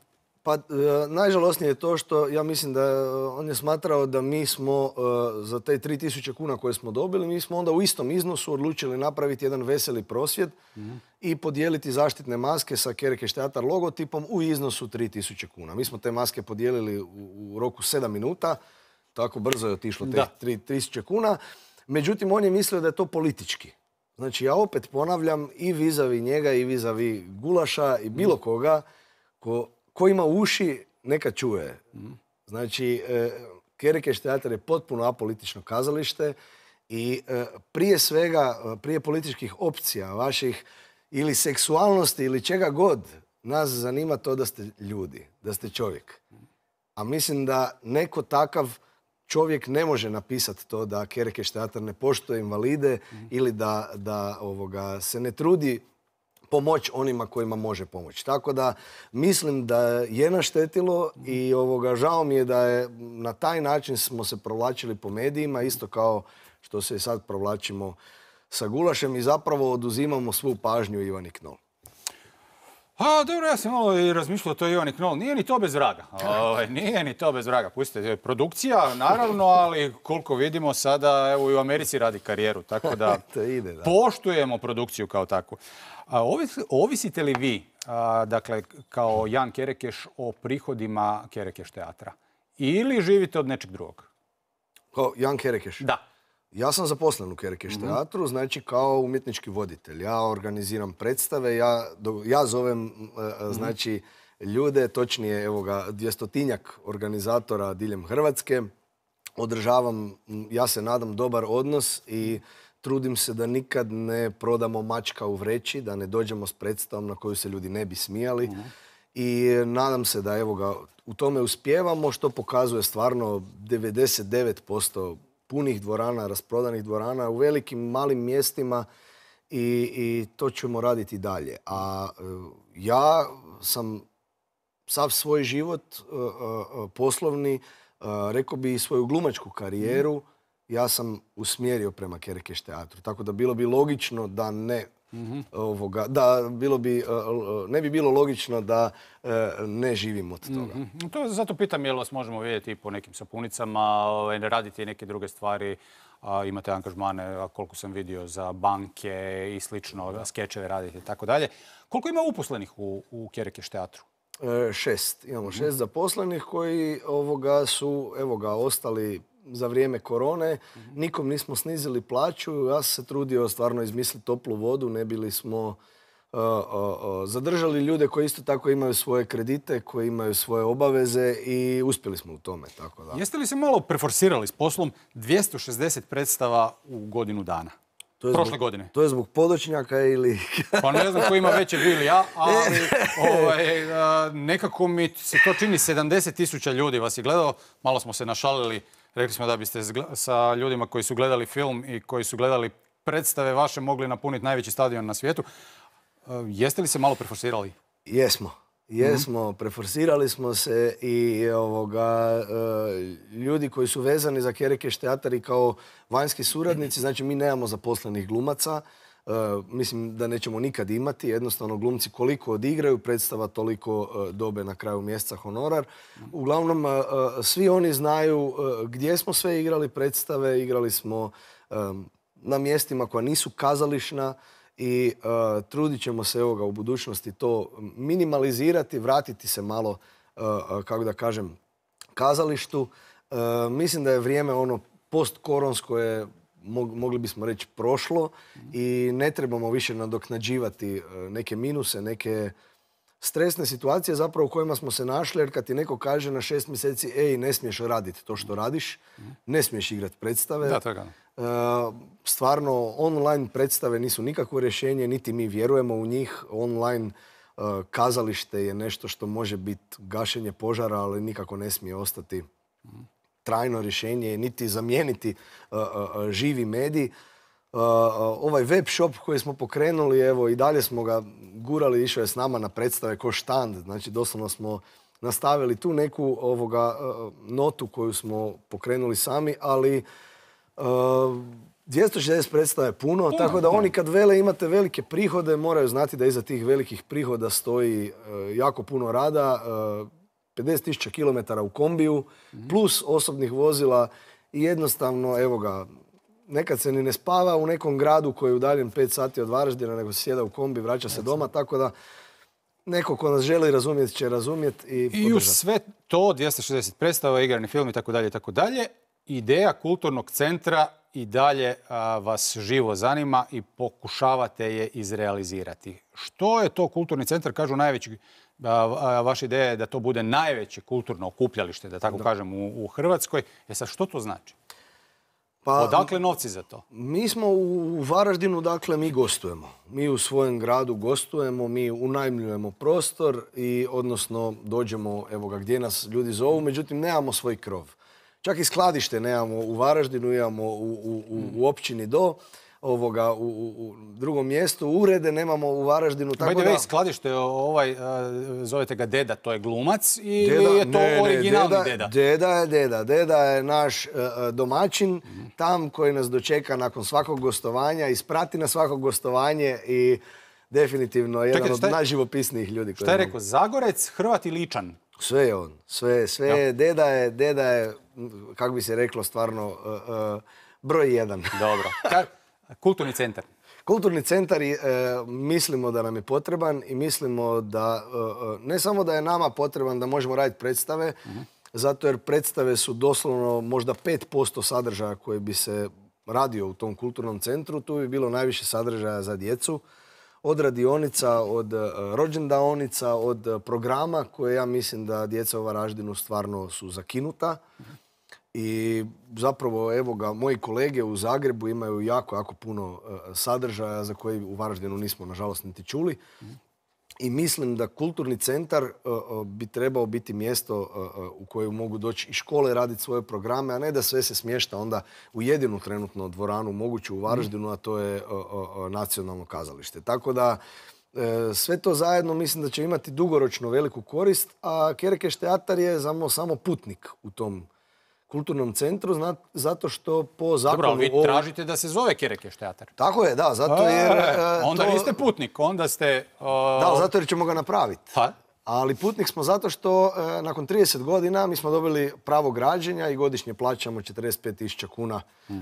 Pa e, najžalosnije je to što ja mislim da e, on je smatrao da mi smo e, za te 3000 kuna koje smo dobili, mi smo onda u istom iznosu odlučili napraviti jedan veseli prosvjed i podijeliti zaštitne maske sa Kerekeš Teatar logotipom u iznosu 3000 kuna. Mi smo te maske podijelili u, u roku 7 minuta, tako brzo je otišlo te Da. 3000 kuna. Međutim, on je mislio da je to politički. Znači, ja opet ponavljam i vizavi njega i vizavi Gulaša i bilo koga ko, ko ima uši, neka čuje. Znači, e, Kerekeš teatar je potpuno apolitično kazalište i e, prije svega, prije političkih opcija vaših ili seksualnosti ili čega god, nas zanima to da ste ljudi, da ste čovjek. A mislim da neko takav čovjek ne može napisati to da Kerekeš teatar ne poštuje invalide ili da, da ovoga, se ne trudi pomoć onima kojima može pomoći. Tako da mislim da je naštetilo i ovoga, žao mi je da je na taj način smo se provlačili po medijima, isto kao što se sad provlačimo sa Gulašem i zapravo oduzimamo svu pažnju Ivani Knol. A, dobro, ja sam malo i razmišljao to je Ivani Knol. Nije ni to bez vraga. Ovaj, nije ni to bez vraga. Pustite, produkcija, naravno, ali koliko vidimo sada, evo i u Americi radi karijeru. Tako da To ide, da. poštujemo produkciju kao takvu. A, ovis- ovisite li vi, a, dakle, kao Jan Kerekeš, o prihodima Kerekeš teatra? Ili živite od nečeg drugog? Kao Jan Kerekeš. Da. Ja sam zaposlen u Kerekeš teatru, znači kao umjetnički voditelj. Ja organiziram predstave, ja, ja zovem e, e, znači ljude, točnije evo ga, dvjestotinjak organizatora diljem Hrvatske. Održavam, ja se nadam, dobar odnos i trudim se da nikad ne prodamo mačka u vreći, da ne dođemo s predstavom na koju se ljudi ne bi smijali. I nadam se da evo ga, u tome uspijevamo, što pokazuje stvarno 99% punih dvorana, rasprodanih dvorana u velikim, malim mjestima i, i to ćemo raditi dalje. A e, ja sam sav svoj život e, e, e, poslovni, rekao bi i svoju glumačku karijeru, ja sam usmjerio prema Kerekeš teatru. Tako da bilo bi logično da ne ovoga, da bilo bi, e, e, ne bi bilo logično da e, ne živim od toga. Mhm. To zato pitam jel vas možemo vidjeti i po nekim sapunicama, ovaj, ne radite i neke druge stvari, imate angažmane, koliko sam vidio, za banke i slično, skečeve radite i tako dalje. Koliko ima uposlenih u, u Kerekeš teatru? E, šest. Imamo šest zaposlenih koji ovoga su evo ga, ostali za vrijeme korone. Nikom nismo snizili plaću. Ja sam se trudio stvarno izmisliti toplu vodu. Ne bili smo e, zadržali ljude koji isto tako imaju svoje kredite, koji imaju svoje obaveze i uspjeli smo u tome. Tako da. Jeste li se malo preforsirali s poslom 260 predstava u godinu dana? To je Prošle zbog- godine. To je zbog podočnjaka ili... Pa ne znam ko ima veće bili ja, ali ovaj, a, nekako mi se to čini 70 tisuća ljudi vas je gledalo. Malo smo se našalili, rekli smo da biste sa ljudima koji su gledali film i koji su gledali predstave vaše mogli napuniti najveći stadion na svijetu. A, Jeste li se malo preforsirali? Jesmo. Jesmo, preforsirali smo se i ovoga, e, ljudi koji su vezani za Kerekeš teatar i kao vanjski suradnici, znači mi nemamo zaposlenih glumaca, e, mislim da nećemo nikad imati, jednostavno glumci koliko odigraju predstava, toliko e, dobe na kraju mjeseca honorar. Uglavnom, e, e, svi oni znaju e, gdje smo sve igrali predstave, igrali smo e, na mjestima koja nisu kazališna, i trudit ćemo se u budućnosti to minimalizirati, vratiti se malo, kako da kažem, kazalištu. Mislim da je vrijeme ono postkoronsko je, mog- mogli bismo reći, prošlo i ne trebamo više nadoknađivati uh, neke minuse, neke stresne situacije zapravo u kojima smo se našli, jer kad ti neko kaže na šest mjeseci, ej, ne smiješ raditi to što radiš, ne smiješ igrati predstave. Da. E, stvarno, online predstave nisu nikakvo rješenje, niti mi vjerujemo u njih. Online e, kazalište je nešto što može biti gašenje požara, ali nikako ne smije ostati trajno rješenje, niti zamijeniti e, e, živi medij. E, ovaj web shop koji smo pokrenuli, evo i dalje smo ga gurali, išao je s nama na predstave ko štand. Znači doslovno smo nastavili tu neku ovoga notu koju smo pokrenuli sami, ali e, 260 predstava je puno, tako da oni kad vele imate velike prihode, moraju znati da iza tih velikih prihoda stoji jako puno rada, 50.000 km u kombiju, plus osobnih vozila i jednostavno, evo ga, nekad se ni ne spava u nekom gradu koji je udaljen 5 sati od Varaždina, nego se sjeda u kombi, vraća se doma, tako da neko ko nas želi razumjeti će razumjeti i, I uz podržati. sve to, 260 predstava, igrani film i tako dalje i tako dalje, ideja kulturnog centra i dalje a, vas živo zanima i pokušavate je izrealizirati. Što je to kulturni centar? Kažu najveći, vaša ideja je da to bude najveće kulturno okupljalište, da tako kažem, u, u Hrvatskoj. E sad, što to znači? Pa, Odakle novci za to? Mi smo u Varaždinu, dakle, mi gostujemo. Mi u svojem gradu gostujemo, mi unajmljujemo prostor i odnosno dođemo, evo ga, gdje nas ljudi zovu, međutim, nemamo svoj krov. Čak i skladište nemamo u Varaždinu, imamo u, u, u, u općini Do, ovoga, u, u- u drugom mjestu, urede nemamo u Varaždinu, tako the da... way, skladište, ovaj, a, zovete ga Deda, to je glumac ili Deda- je to ne, ne, originalni deda, Deda? Deda je deda. Deda je naš e, e, domaćin, tam koji nas dočeka nakon svakog gostovanja, isprati na svako gostovanje i definitivno jedan Čekaj, od je- najživopisnijih ljudi. koje Šta je rekao? Zagorec, Hrvat i Ličan? Sve je on. Sve, sve je. Deda je, deda je, kako bi se reklo, stvarno e, e, broj jedan. Dobro. Ka- Kulturni centar. Kulturni centar i, e, mislimo da nam je potreban i mislimo da e, e, ne samo da je nama potreban da možemo raditi predstave, zato jer predstave su doslovno možda 5% sadržaja koji bi se radio u tom kulturnom centru. Tu bi bilo najviše sadržaja za djecu. Od radionica, od e, rođendaonica, od programa koje ja mislim da djeca u Varaždinu stvarno su zakinuta. I zapravo, evo ga, moji kolege u Zagrebu imaju jako, jako puno e, sadržaja za koje u Varaždinu nismo, nažalost, niti čuli. I mislim da kulturni centar e, e, bi trebao biti mjesto u kojem mogu doći i škole raditi svoje programe, a ne da sve se smješta onda u jedinu trenutno dvoranu moguću u Varaždinu, a to je nacionalno kazalište. Tako da sve to zajedno mislim da će imati dugoročno veliku korist, a Kerekeš teatar je samo, samo putnik u tom kulturnom centru, zna- zato što po zakonu... Dobro, ali vi tražite da se zove Kerekeš teatar. Tako je, da, zato jer... E, e, onda to- niste putnik, onda ste... Da, zato jer ćemo ga napraviti. Pa? Ali putnik smo zato što e, nakon 30 godina mi smo dobili pravo građenja i godišnje plaćamo 45.000 kuna e,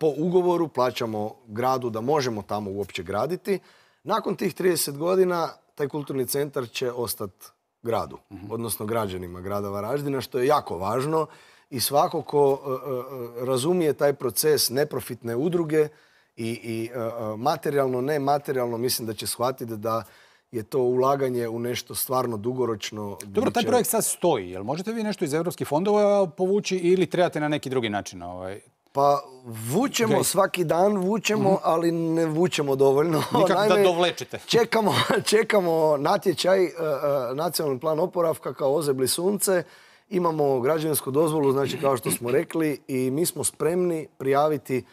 po ugovoru, plaćamo gradu da možemo tamo uopće graditi. Nakon tih 30 godina taj kulturni centar će ostati gradu, odnosno građanima grada Varaždina, što je jako važno i svako ko e, e, razumije taj proces neprofitne udruge i, i e, e, materijalno, nematerijalno, mislim da će shvatiti da je to ulaganje u nešto stvarno dugoročno. Dobro, taj projekt sad stoji. Jel možete vi nešto iz europskih fondova povući ili trebate na neki drugi način? Ovaj? Pa vučemo svaki dan, vučemo, ali ne vučemo dovoljno. Nikak da dovlečite. Čekamo, čekamo natječaj, e, e, nacionalni plan oporavka kao ozebli sunce. Imamo građevinsku dozvolu, znači kao što smo rekli, i mi smo spremni prijaviti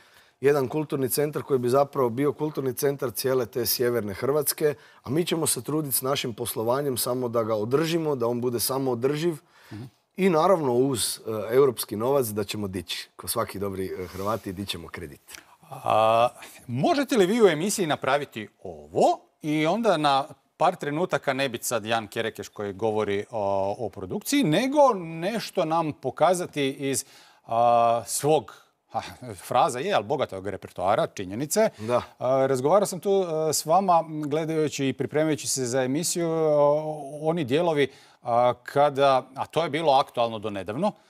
jedan kulturni centar koji bi zapravo bio kulturni centar cijele te sjeverne Hrvatske, a mi ćemo se truditi s našim poslovanjem samo da ga održimo, da on bude samo održiv i naravno uz e, europski novac da ćemo dići, ko svaki dobri e, Hrvati, dićemo kredit. A, možete li vi u emisiji napraviti ovo i onda na par trenutaka ne biti sad Jan Kerekeš koji govori o, o produkciji, nego nešto nam pokazati iz a, svog ha, fraza je, ali bogatog repertoara, činjenice. Da. A, razgovarao sam tu a, s vama gledajući i pripremajući se za emisiju oni dijelovi a, kada, a to je bilo aktualno do nedavno, a,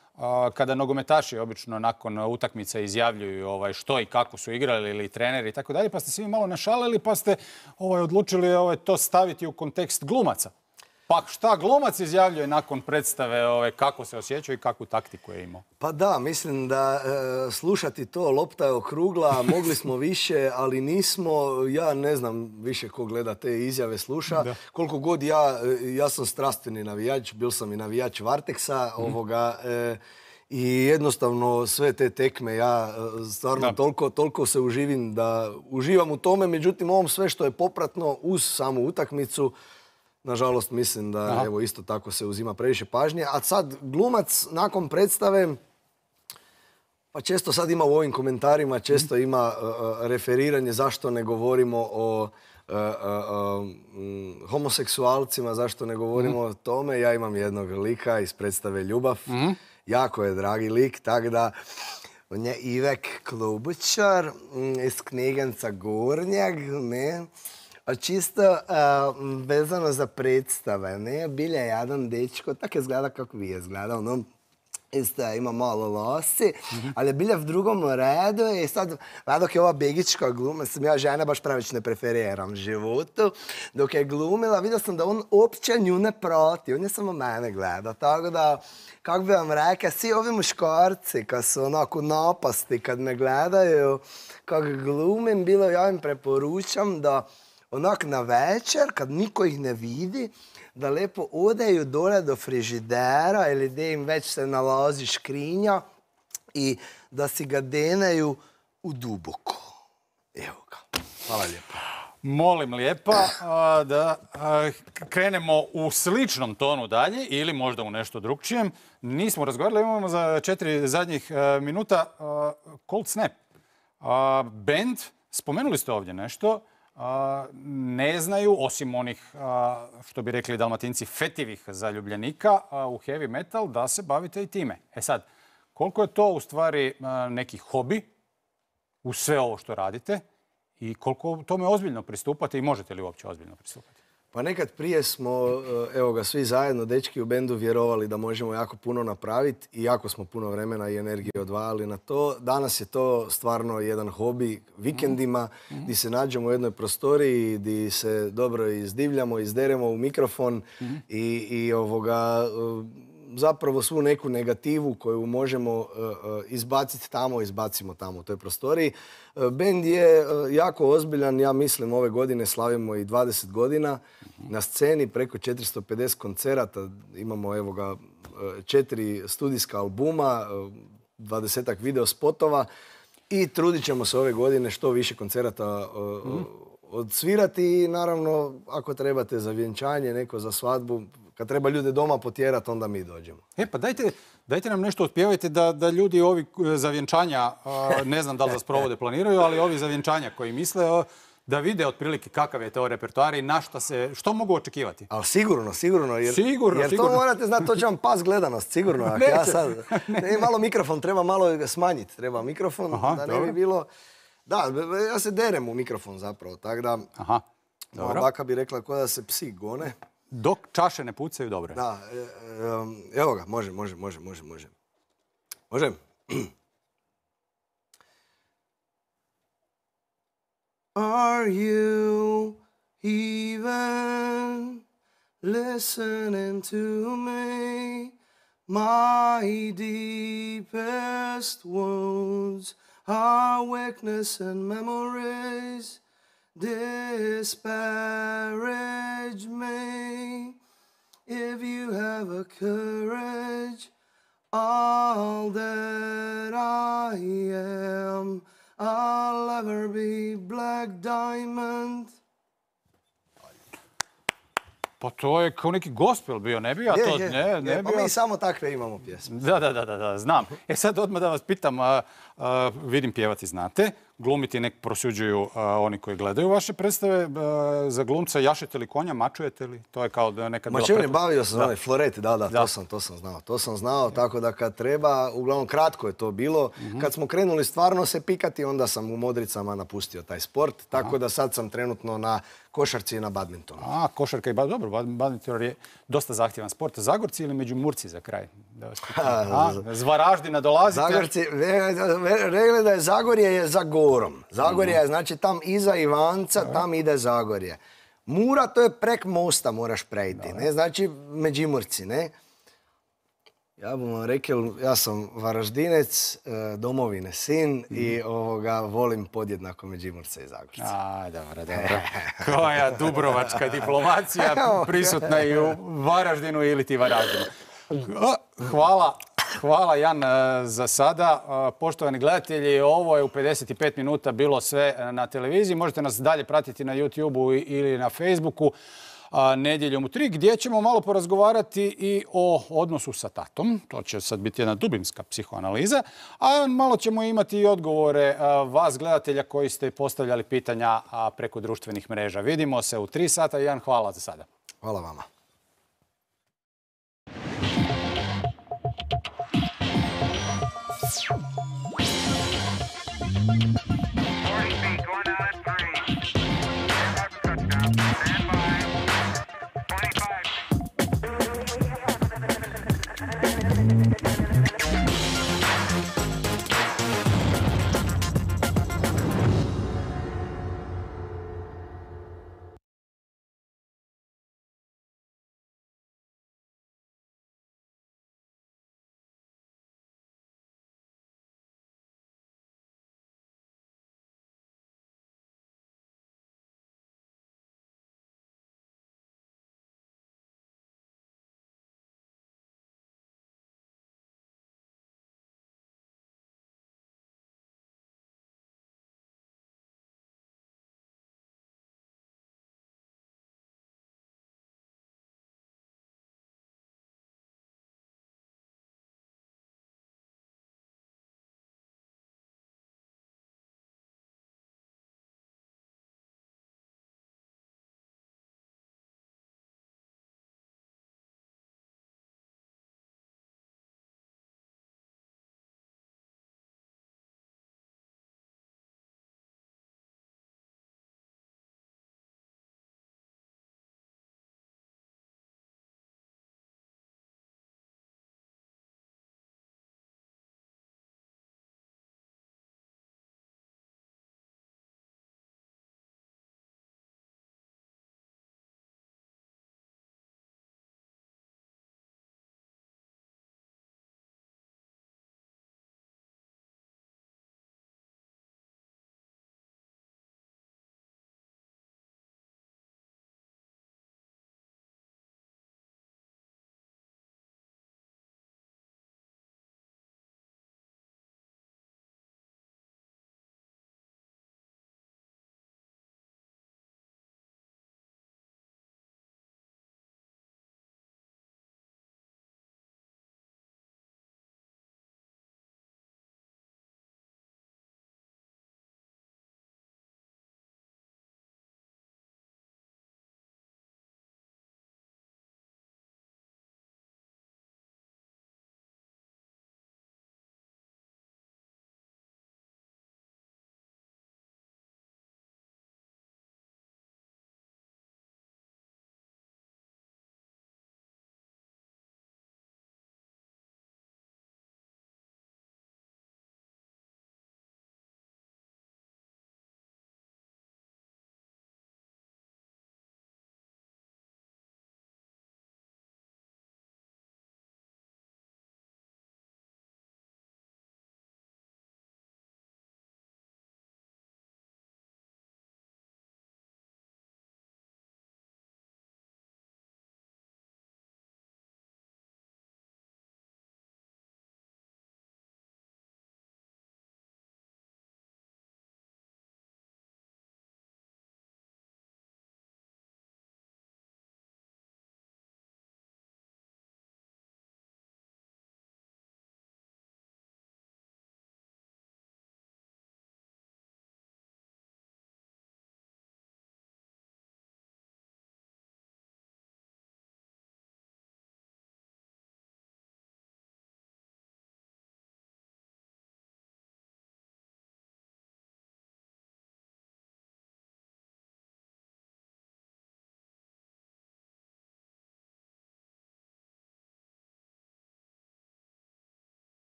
kada nogometaši obično nakon utakmice izjavljuju ovaj, što i kako su igrali ili treneri i tako dalje, pa ste se vi malo našalili pa ste ovaj, odlučili ovaj, to staviti u kontekst glumaca. Pa šta glumac izjavljuje nakon predstave ove, kako se osjećao i kakvu taktiku je imao? Pa da, mislim da e, slušati to, lopta je okrugla, mogli smo više, ali nismo, ja ne znam više ko gleda te izjave, sluša. Koliko god ja, e, ja sam strastveni navijač, bil sam i navijač Varteksa, ovoga, e, i jednostavno sve te tekme ja e, stvarno toliko, toliko se uživim da uživam u tome, međutim ovom sve što je popratno uz samu utakmicu, nažalost mislim da Aha. evo isto tako se uzima previše pažnje. A sad glumac nakon predstave, pa često sad ima u ovim komentarima, često ima uh, referiranje zašto ne govorimo o uh, uh, uh, mm, homoseksualcima, zašto ne govorimo o tome. Ja imam jednog lika iz predstave Ljubav. Jako je dragi lik, tako da on je Ivek Klubučar mm, iz knjigenca Gornjeg, ne? Čisto vezano za predstave, ne? Bilja jedan dečko, tako je izgleda kako vi je izgledao, no? Isto je, ima malo losi, ali je bilja v drugom redu i sad, dok je ova Begička gluma, sam ja žena baš pravić ne preferiram životu, dok je glumila, vidio sam da on uopće nju ne proti, on je samo mene gleda, tako da, kako bi vam rekao, svi ovi muškarci kad su onako napasti, kad me gledaju, kak glumim, bilo ja im preporučam da onak na večer, kad niko ih ne vidi, da lepo odeju dole do frižidera ili gdje im već se nalazi škrinja i da si ga denaju u duboko. Evo ga. Hvala lijepo. Molim lijepa da krenemo u sličnom tonu dalje ili možda u nešto drugčijem. Nismo razgovarali, imamo za četiri zadnjih a, minuta Cold Snap. Band, spomenuli ste ovdje nešto, ne znaju, osim onih, što bi rekli dalmatinci, fetivih zaljubljenika u heavy metal, da se bavite i time. E sad, koliko je to u stvari neki hobi u sve ovo što radite i koliko tome ozbiljno pristupate i možete li uopće ozbiljno pristupati? Pa nekad prije smo, eh, evo ga, svi zajedno, dečki u bendu, vjerovali da možemo jako puno napraviti i jako smo puno vremena i energije odvajali na to. Danas je to stvarno jedan hobi vikendima gdje se nađemo u jednoj prostoriji, gdje se dobro izdivljamo, izderemo u mikrofon i, i ovoga, zapravo svu neku negativu koju možemo e, e, izbaciti tamo, izbacimo tamo u toj prostoriji. E, Bend je jako ozbiljan, ja mislim ove godine slavimo i 20 godina. Na sceni, preko 450 koncerata, imamo evo ga četiri studijska albuma, dvadesetak video spotova i trudit ćemo se ove godine što više koncerata e, odsvirati. I naravno ako trebate za vjenčanje, neko za svadbu, kad treba ljude doma potjerati, onda mi dođemo. E pa dajte, dajte nam nešto otpjevajte da, da ljudi ovi e, za vjenčanja, a, ne znam da li za sprovode planiraju, ali ovi za vjenčanja koji misle, a, da vide otprilike kakav je to repertoar i na šta se, što mogu očekivati. Ali sigurno, sigurno. Jer, Sigurno, jer sigurno. to morate znati, to će vam pas gledanost, sigurno. Ako ja sad, ne, malo mikrofon, treba malo smanjiti. Treba mikrofon, Aha, da ne dobro. bi bilo... Da, ja se derem u mikrofon zapravo, tako da... Aha, Moja dobro. baka bi rekla ko da se psi gone. Dok čaše ne pucaju, dobro. je. Da, e, e, evo ga, može, može, može, može, može. Može? Are you even listening to me? My deepest wounds are weakness and memories disparage me. If you have a courage, all that I am, I'll ever be black diamond. Pa to je kao neki gospel bio, ne bi ja to, je, ne, ne je, bi pa ja- mi samo takve imamo pjesme. Da, da, da, da, da, znam. E sad odmah da vas pitam, a, a, vidim pjevati znate, glumiti nek prosuđuju a, oni koji gledaju vaše predstave, a, za glumca jašete li konja, mačujete li? To je kao da nekad Ma bila čim pretpostavka. bavio sam Da. onaj floret, da, da, Da. to sam, to sam znao. To sam znao, tako da kad treba, uglavnom kratko je to bilo. Mhm. Kad smo krenuli stvarno se pikati, onda sam u Modricama napustio taj sport, tako da sad sam trenutno na košarci i na badmintonu. A, košarka i bad, dobro, bad- badminton je dosta zahtjevan sport. Zagorci ili Međumurci za kraj? Da vas pitam. A, z Varaždina dolazite. Zagorci, rekli da je Zagorje je za gorom. Zagorje je, znači tam iza Ivanca, tam ide Zagorje. Mura to je prek mosta moraš prejti, ne? Znači Međimurci, ne? Ja bih vam rekao, ja sam Varaždinec, e, domovine sin i ovoga, volim podjednako Međimurce i Zagorce. A, dobro, dobro. Koja dubrovačka diplomacija prisutna i u Varaždinu ili ti Varaždinu. Hvala, hvala Jan e, za sada. E, Poštovani gledatelji, ovo je u 55 minuta bilo sve na televiziji. Možete nas dalje pratiti na YouTube-u ili na Facebooku nedjeljom u tri, gdje ćemo malo porazgovarati i o odnosu sa tatom. To će sad biti jedna dubinska psihoanaliza. A malo ćemo imati i odgovore vas gledatelja koji ste postavljali pitanja preko društvenih mreža. Vidimo se u tri sata. Jan, hvala za sada. Hvala vama.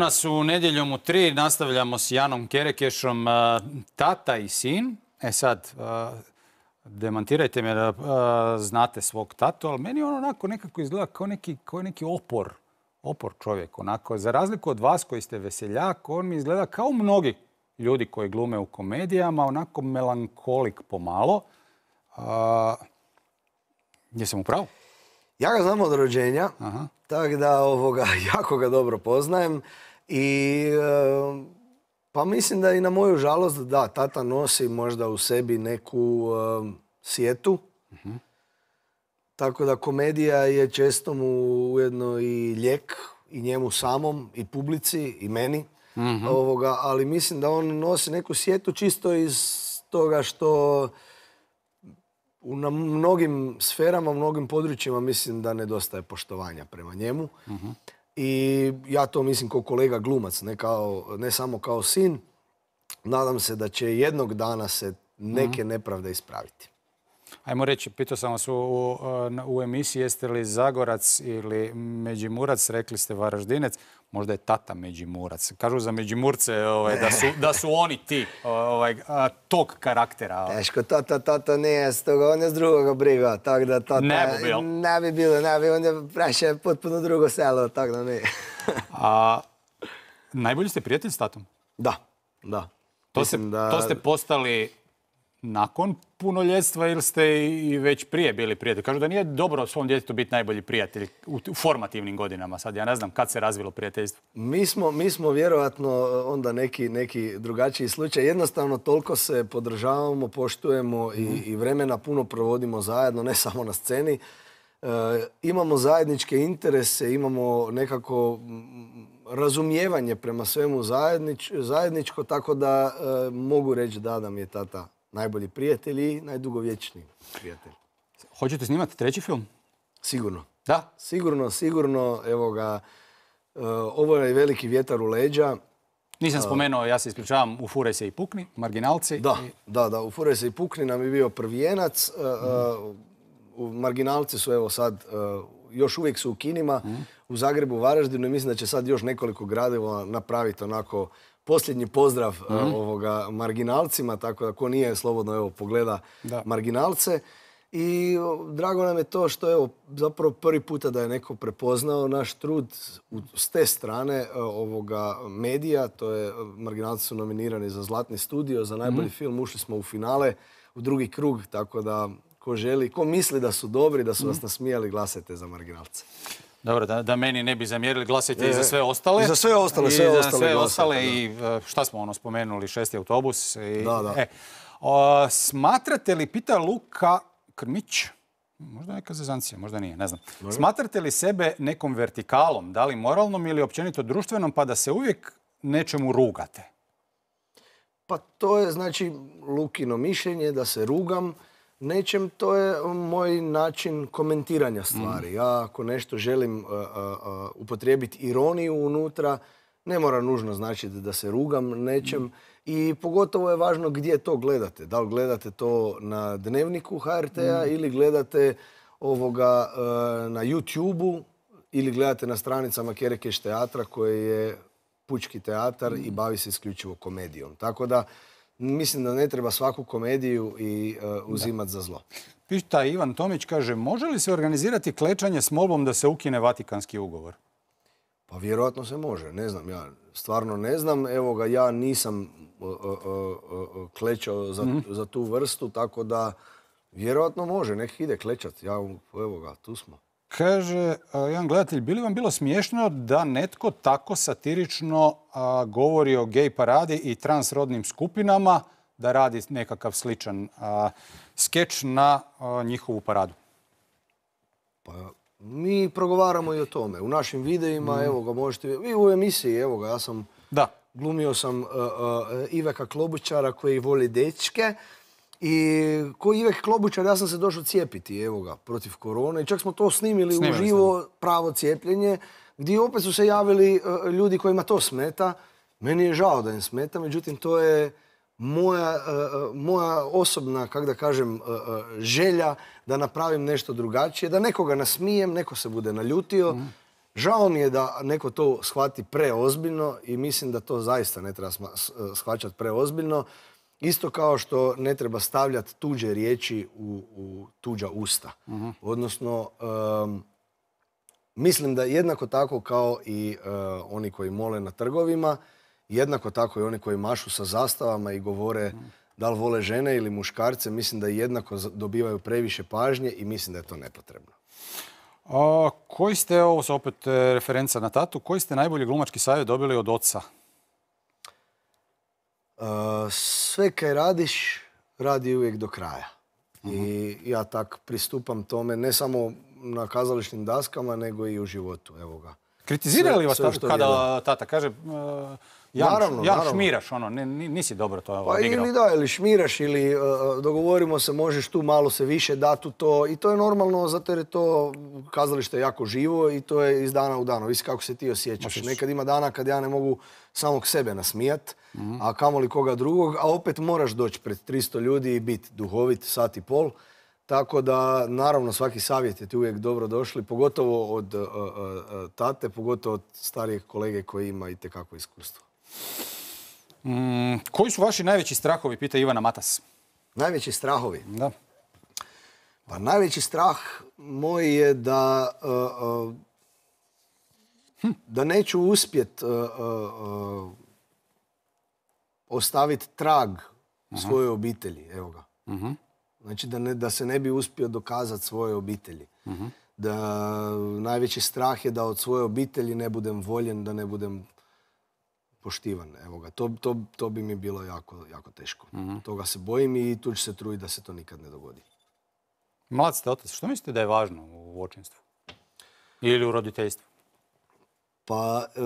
Nas u nedjeljom u tri, nastavljamo s Janom Kerekešom, tata i sin. E sad, demantirajte me da znate svog tatu, ali meni on onako nekako izgleda kao neki, kao neki opor, opor čovjek. Onako, za razliku od vas koji ste veseljak, on mi izgleda kao mnogi ljudi koji glume u komedijama, onako melankolik pomalo. Jesam u pravu? Ja ga znam od rođenja, Aha. tako da ovoga, jako ga dobro poznajem i e, pa mislim da i na moju žalost da, tata nosi možda u sebi neku e, sjetu. Tako da komedija je često mu ujedno i lijek i njemu samom i publici i meni. Ovoga, ali mislim da on nosi neku sjetu čisto iz toga što u na mnogim sferama, u mnogim područjima mislim da nedostaje poštovanja prema njemu. I ja to mislim kao kolega glumac, ne, kao, ne samo kao sin. Nadam se da će jednog dana se neke nepravde ispraviti. Ajmo reći, pitao sam vas u, u, u emisiji jeste li Zagorac ili Međimurac, rekli ste Varaždinec, možda je tata Međimurac. Kažu za Međimurce ovaj, da, su, da su oni ti ovaj, tog karaktera. Teško, tata, tata nije s toga, on je s drugoga briga, tako da tata Ne bi bil. ne bi bilo, ne bi, on je preše potpuno drugo selo, tako da ne. A, najbolji ste prijatelj s tatom? Da, da. To ste, Mislim da- to ste postali nakon punoljetstva ili ste i već prije bili prijatelji? Kažu da nije dobro svom djetetu biti najbolji prijatelj u, formativnim godinama. Sad ja ne znam kad se razvilo prijateljstvo. Mi smo, mi smo vjerojatno onda neki, neki drugačiji slučaj. Jednostavno toliko se podržavamo, poštujemo i, i vremena puno provodimo zajedno, ne samo na sceni. E, imamo zajedničke interese, imamo nekako mm, razumijevanje prema svemu zajednič, zajedničko, tako da e, mogu reći da, da mi je tata najbolji prijatelj i najdugovječniji prijatelj. Hoćete snimati treći film? Sigurno. Da? Sigurno, sigurno, evo ga, e, ovo je veliki vjetar u leđa. Nisam spomenuo, ja se ispričavam, u Fure se i pukni, marginalci. Da, I- da, da, u Fure se i Pukni nam je bio prvijenac. e, e, u Marginalci su evo sad, e, još uvijek su u kinima, u Zagrebu, Varaždinu i mislim da će sad još nekoliko gradova napraviti onako posljednji pozdrav e, ovoga marginalcima, tako da ko nije slobodno evo pogleda Da. marginalce. I drago nam je to što evo zapravo prvi puta da je neko prepoznao naš trud s te strane e, ovoga medija, to je e, marginalci su nominirani za Zlatni studio, za najbolji film, ušli smo u finale, u drugi krug, tako da ko želi, ko misli da su dobri, da su vas nasmijali, glasajte za marginalce. Dobro, da, da meni ne bi zamjerili, glasajte i za sve ostale. i za sve ostale, I sve za ostale sve glasajte, ostale da. i e, šta smo ono spomenuli, šesti autobus. I, Da, da. E, o, smatrate li, pita Luka Krmić, možda neka zezancija, možda nije, ne znam. Smatrate li sebe nekom vertikalom, da li moralnom ili općenito društvenom, pa da se uvijek nečemu rugate? Pa to je znači Lukino mišljenje da se rugam nečem, to je moj način komentiranja stvari. Ja ako nešto želim uh, uh, uh, upotrijebiti ironiju unutra, ne mora nužno značiti da se rugam nečem i pogotovo je važno gdje to gledate. Da li gledate to na dnevniku HRT-a ili gledate ovoga na YouTube-u ili gledate na stranicama Kerekeš teatra koji je pučki teatar i bavi se isključivo komedijom. Tako da mislim da ne treba svaku komediju i uh, uzimati za zlo. Pita Ivan Tomić, kaže, može li se organizirati klečanje s molbom da se ukine Vatikanski ugovor? Pa vjerojatno se može, ne znam, ja stvarno ne znam. Evo ga, ja nisam uh, uh, uh, uh, klečao za, za tu vrstu, tako da vjerojatno može, nek ide klečat. Ja, evo ga, tu smo. Kaže a, jedan gledatelj, bi li vam bilo smiješno da netko tako satirično a, govori o gej paradi i transrodnim skupinama, da radi nekakav sličan a, skeč na a, njihovu paradu? Pa mi progovaramo i o tome. U našim videima, evo ga, možete... I u emisiji, evo ga, ja sam... Da. Glumio sam uh, uh, Iveka Klobučara koji voli dečke. I ko Ivek Klobučar, ja sam se došao cijepiti, evo ga, protiv korone. I čak smo to snimili, Snimili uživo, pravo cijepljenje, gdje opet su se javili uh, ljudi kojima to smeta. Meni je žao da im smeta, međutim to je moja, uh, moja osobna, kako da kažem, uh, želja da napravim nešto drugačije, da nekoga nasmijem, neko se bude naljutio. Žao mi je da neko to shvati preozbiljno i mislim da to zaista ne treba shvaćati preozbiljno. Isto kao što ne treba stavljati tuđe riječi u, u tuđa usta. Odnosno, em, mislim da jednako tako kao i e, oni koji mole na trgovima, jednako tako i oni koji mašu sa zastavama i govore da li vole žene ili muškarce, mislim da jednako dobivaju previše pažnje i mislim da je to nepotrebno. A, koji ste, ovo se opet e, referenca na tatu, koji ste najbolji glumački savjet dobili od oca? E, sve kaj radiš, radi uvijek do kraja. I ja tak pristupam tome ne samo na kazališnim daskama, nego i u životu. Evo ga. Kritizirali Sve- vas sve tako što kada vjerujem. tata kaže e, Jan, Naravno, Jan naravno. šmiraš, ono, ne, ni- nisi dobro to Pa odigrao. ili da, ili šmiraš, ili uh, dogovorimo se, možeš tu malo se više dati u to. I to je normalno, zato jer je to kazalište jako živo i to je iz dana u dan. Visi kako se ti osjećaš. Osjećaš. Nekad ima dana kad ja ne mogu samog sebe nasmijat, Mhm. a kamoli koga drugog, a opet moraš doći pred 300 ljudi i biti duhovit sat i pol. Tako da, naravno, svaki savjet je ti uvijek dobro došli, pogotovo od uh, uh, uh, tate, pogotovo od starijeg kolege koji ima i tekako iskustvo. Mm, koji su vaši najveći strahovi, pita Ivana Matas. Najveći strahovi? Da. Pa najveći strah moj je da, uh, da neću uspjet uh, uh, uh, ostaviti trag u svojoj obitelji. Evo ga. Mhm. Znači da, ne, da se ne bi uspio dokazati svojoj obitelji. Da najveći strah je da od svoje obitelji ne budem voljen, da ne budem poštivan. Evo ga. To, to, to bi mi bilo jako, jako teško. Toga se bojim i tu ću se truditi da se to nikad ne dogodi. Mlad ste otac, što mislite da je važno u očinstvu? Ili u roditeljstvu? Pa, e,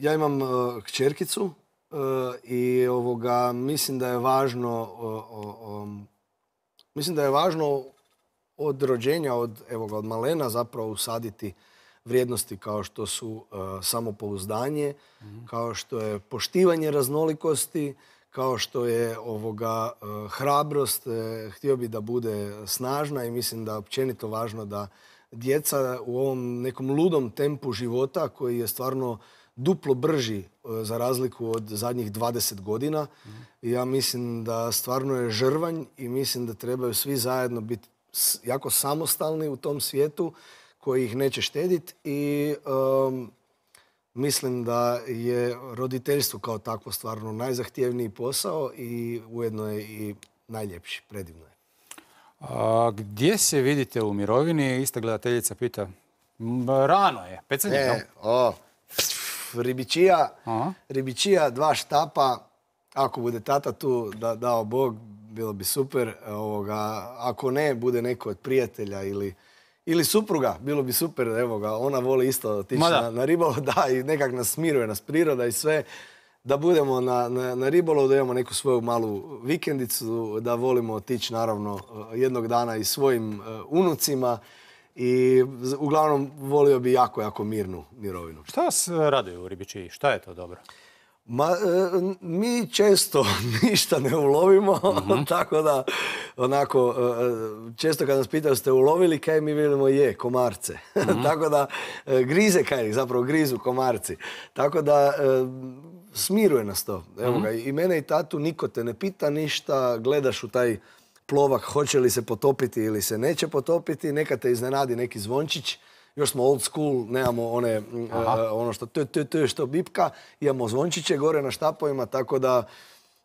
ja imam e, kćerkicu e, i ovoga, mislim da je važno mislim da je važno od rođenja, od, evo ga, od malena zapravo usaditi vrijednosti kao što su samopouzdanje, kao što je poštivanje raznolikosti, kao što je ovoga hrabrost, htio bi da bude snažna i mislim da je općenito važno da djeca u ovom nekom ludom tempu života koji je stvarno duplo brži e, za razliku od zadnjih 20 godina. Ja mislim da stvarno je žrvanj i mislim da trebaju svi zajedno biti jako samostalni u tom svijetu koji ih neće štediti i mislim da je roditeljstvo kao takvo stvarno najzahtjevniji posao i ujedno je i najljepši, predivno je. A, gdje se vidite u mirovini? Ista gledateljica pita. "M, Rano je, pecanje? E, o, ribičija, Aha. ribičija, dva štapa, ako bude tata tu, da, dao Bog, bilo bi super. Ovoga, ako ne, bude neko od prijatelja ili, ili supruga, bilo bi super. Evo ga, ona voli isto otići na, na ribolov, da, i nekak nas smiruje, nas priroda i sve. Da budemo na, na, na ribolov, da imamo neku svoju malu vikendicu, da volimo otići naravno jednog dana i svojim e, unucima. I uglavnom volio bi jako, jako mirnu mirovinu. Šta vas e, raduje u ribičiji? Šta je to dobro? Ma, e, mi često ništa ne ulovimo, tako da onako, e, često kad nas pitaju ste ulovili, kaj mi velimo je, komarce. tako da e, grize kaj, zapravo grizu komarci. Tako da e, smiruje nas to. Evo ga, i mene i tatu niko te ne pita ništa, gledaš u taj plovak hoće li se potopiti ili se neće potopiti, neka te iznenadi neki zvončić, još smo old school, nemamo one, e, ono što t, t, t, što bipka, imamo zvončiće gore na štapovima, tako da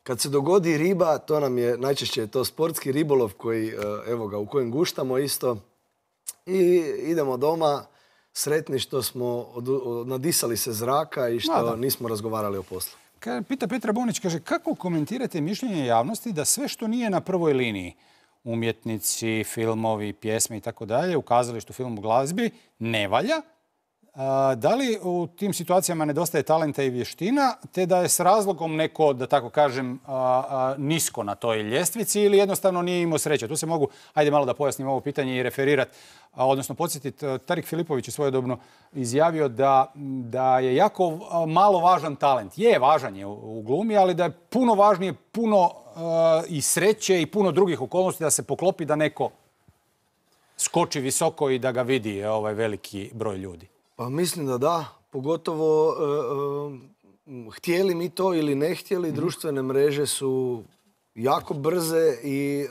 kad se dogodi riba, to nam je, najčešće je to sportski ribolov koji, e, evo ga, u kojem guštamo isto i idemo doma sretni što smo nadisali se zraka i što Ma da. nismo razgovarali o poslu. Pita Petra Bonić, kaže, kako komentirate mišljenje javnosti da sve što nije na prvoj liniji, umjetnici, filmovi, pjesme i tako dalje, u kazalištu, filmu, glazbi, ne valja? Da li u tim situacijama nedostaje talenta i vještina, te da je s razlogom neko, da tako kažem, nisko na toj ljestvici ili jednostavno nije imao sreće? Tu se mogu, ajde malo da pojasnim ovo pitanje i referirati, odnosno podsjetiti, Tarik Filipović je svojedobno izjavio da, da je jako malo važan talent. Je, važan je u, glumi, ali da je puno važnije, puno i sreće i puno drugih okolnosti da se poklopi da neko skoči visoko i da ga vidi ovaj veliki broj ljudi. Pa mislim da da, pogotovo e, e, htjeli mi to ili ne htjeli, Mhm. društvene mreže su jako brze i e,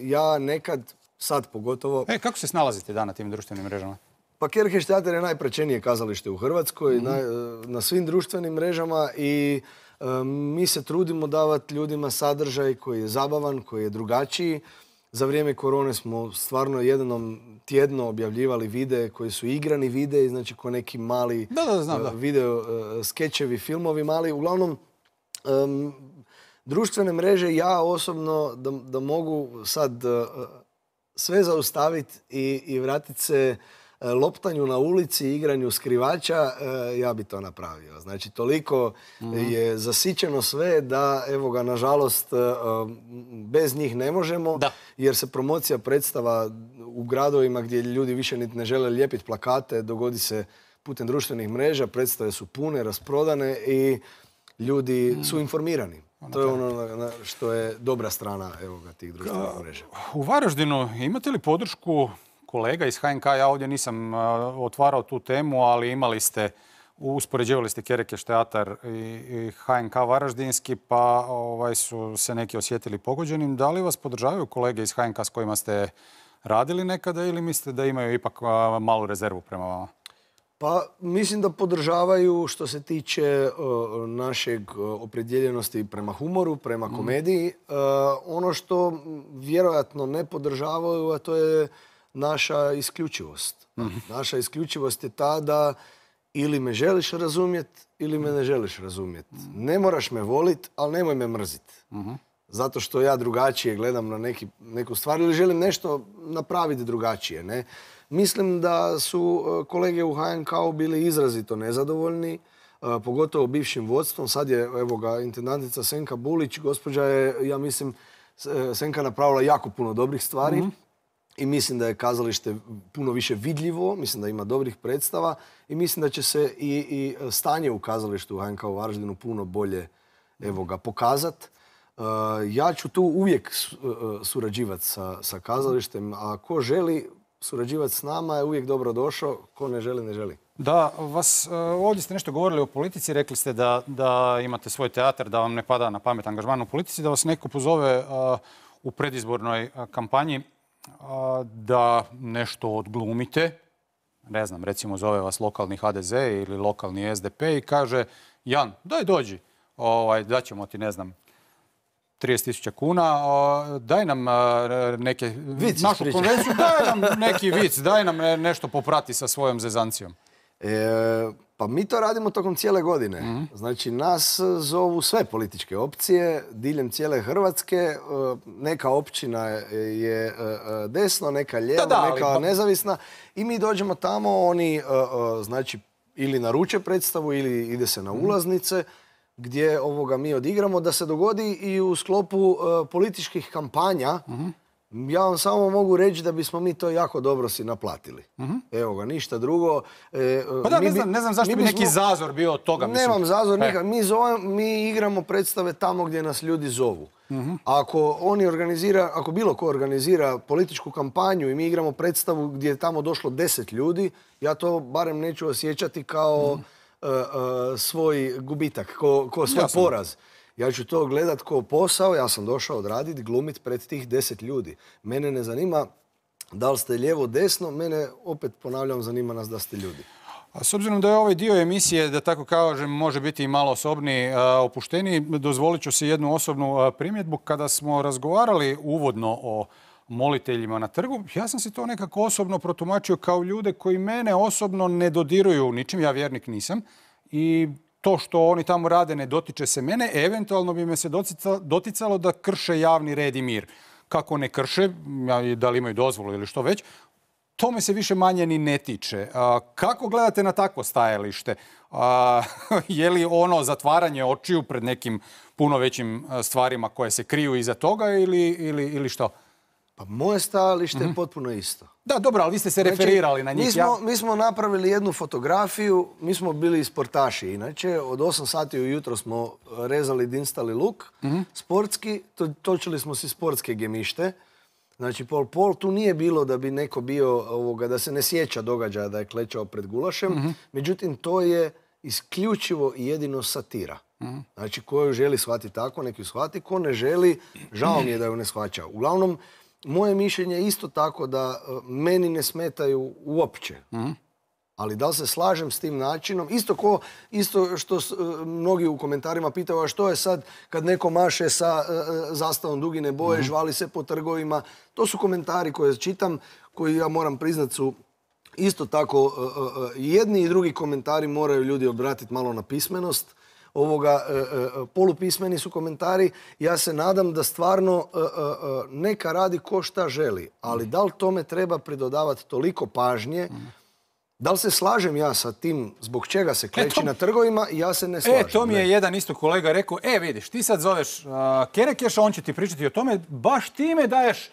ja nekad, sad pogotovo, E, kako se snalazite da na tim društvenim mrežama? pa Kerkeš teatar je najpraćenije kazalište u Hrvatskoj Mhm. na, na svim društvenim mrežama i mi se trudimo davati ljudima sadržaj koji je zabavan, koji je drugačiji. Za vrijeme korone smo stvarno jednom tjedno objavljivali videe koji su igrani videi, znači ko neki mali Da, da, znam, e, da. video e, skečevi, filmovi mali. Uglavnom, em, društvene mreže ja osobno da, da mogu sad e, sve zaustaviti i, i vratiti se loptanju na ulici, igranju skrivača, e, ja bi to napravio. Znači, toliko je zasićeno sve da, evo ga, nažalost, e, bez njih ne možemo, jer se promocija predstava u gradovima gdje ljudi više niti ne žele lijepiti plakate, dogodi se putem društvenih mreža, predstave su pune, rasprodane i ljudi su informirani. To je ono što je dobra strana evo ga, tih društvenih mreža. U Varaždinu imate li podršku kolega iz HNK? Ja ovdje nisam a, otvarao tu temu, ali imali ste, uspoređivali ste Kerekeš teatar i, HNK Varaždinski, pa ovaj, su se neki osjetili pogođenim. Da li vas podržavaju kolege iz HNK s kojima ste radili nekada ili mislite da imaju ipak malu rezervu prema vama? Pa mislim da podržavaju što se tiče uh, našeg uh, opredjeljenosti prema humoru, prema komediji. Uh, ono što vjerojatno ne podržavaju, a to je naša isključivost. Naša isključivost je ta da ili me želiš razumjet ili me ne želiš razumjet. Ne moraš me volit, ali nemoj me mrzit. Zato što ja drugačije gledam na neki, neku stvar ili želim nešto napraviti drugačije. Ne? Mislim da su e, kolege u HNK-u bili izrazito nezadovoljni, e, pogotovo bivšim vodstvom. Sad je, evo ga, intendantica Senka Bulić, gospođa je, ja mislim, e, Senka napravila jako puno dobrih stvari. I mislim da je kazalište puno više vidljivo, mislim da ima dobrih predstava i mislim da će se i, i stanje u kazalištu u HNK u Varaždinu puno bolje evo ga, pokazat. Uh, ja ću tu uvijek surađivati sa, sa kazalištem, a ko želi surađivati s nama je uvijek dobro došao, ko ne želi, ne želi. Da, vas, e, ovdje ste nešto govorili o politici, rekli ste da, da imate svoj teatar, da vam ne pada na pamet angažman u politici, da vas neko pozove e, u predizbornoj e, kampanji e, da nešto odglumite, ne znam, recimo zove vas lokalni HDZ ili lokalni SDP i kaže Jan, daj dođi, ovaj, daćemo ti, ne znam, 30.000 kuna, o, daj nam a, neke, Vic našu konvenciju, daj nam neki vic, daj nam ne- nešto poprati sa svojom zezancijom. E, pa mi to radimo tokom cijele godine. Znači, nas zovu sve političke opcije, diljem cijele Hrvatske. E, Neka općina je e, e, desno, neka lijevo, Da, neka nezavisna. I mi dođemo tamo, oni znači ili naruče predstavu ili ide se na ulaznice gdje ovoga mi odigramo da se dogodi i u sklopu političkih kampanja ja vam samo mogu reći da bismo mi to jako dobro si naplatili. Evo ga, ništa drugo. E, Pa da, mi ne znam, ne znam zašto bi neki zazor bio od toga. mislim. Nemam zazor E. nikad. Mi, mi igramo predstave tamo gdje nas ljudi zovu. Mhm. Ako oni organizira, ako bilo ko organizira političku kampanju i mi igramo predstavu gdje je tamo došlo deset ljudi, ja to barem neću osjećati kao Mhm. e, e, svoj gubitak, ko, ko svoj poraz. Ja ću to gledat kao posao, ja sam došao odraditi, glumit pred tih deset ljudi. Mene ne zanima da li ste lijevo, desno, mene opet ponavljam, zanima nas da ste ljudi. A s obzirom da je ovaj dio emisije, da tako kažem, može biti i malo osobniji, a, opušteniji, dozvolit ću si jednu osobnu primjedbu. Kada smo razgovarali uvodno o moliteljima na trgu, ja sam si to nekako osobno protumačio kao ljude koji mene osobno ne dodiruju ničim, ja vjernik nisam. I to što oni tamo rade ne dotiče se mene, eventualno bi me se dotica- doticalo da krše javni red i mir. Kako ne krše, da li imaju dozvolu ili što već, to me se više manje ni ne tiče. Kako gledate na takvo stajalište? Je li ono zatvaranje očiju pred nekim puno većim stvarima koje se kriju iza toga ili, ili, ili što? Pa moje stajalište je potpuno isto. Da, dobro, ali vi ste se Znači, referirali na njih. Mi ja- smo, mi smo napravili jednu fotografiju, mi smo bili sportaši inače, od 8 sati ujutro smo rezali dinstali luk, Mhm. sportski, to, točili smo si sportske gemište, Znači, Pol Pol tu nije bilo da bi neko bio, ovoga, da se ne sjeća događaja da je klečao pred Gulašem. Mhm. Međutim, to je isključivo i jedino satira. Mhm. Znači, ko ju želi shvatiti tako, nek ju shvati. Ko ne želi, žao mi je da ju ne shvaća. Uglavnom, moje mišljenje je isto tako da e, meni ne smetaju uopće. Mhm. Ali da li se slažem s tim načinom? Isto ko, isto što s- e, mnogi u komentarima pitaju, a što je sad kad neko maše sa e, e, zastavom dugine boje, žvali se po trgovima. To su komentari koje čitam, koji ja moram priznat su isto tako e, jedni i drugi komentari moraju ljudi obratiti malo na pismenost. Ovoga, e, e, polupismeni su komentari. Ja se nadam da stvarno e, neka radi ko šta želi. Ali da li tome treba pridodavati toliko pažnje? Da li se slažem ja sa tim zbog čega se kleči to- na trgovima? Ja se ne slažem. E, to mi je ne. jedan isto kolega rekao, e vidiš, ti sad zoveš uh, Kerekeša, on će ti pričati o tome, baš time daješ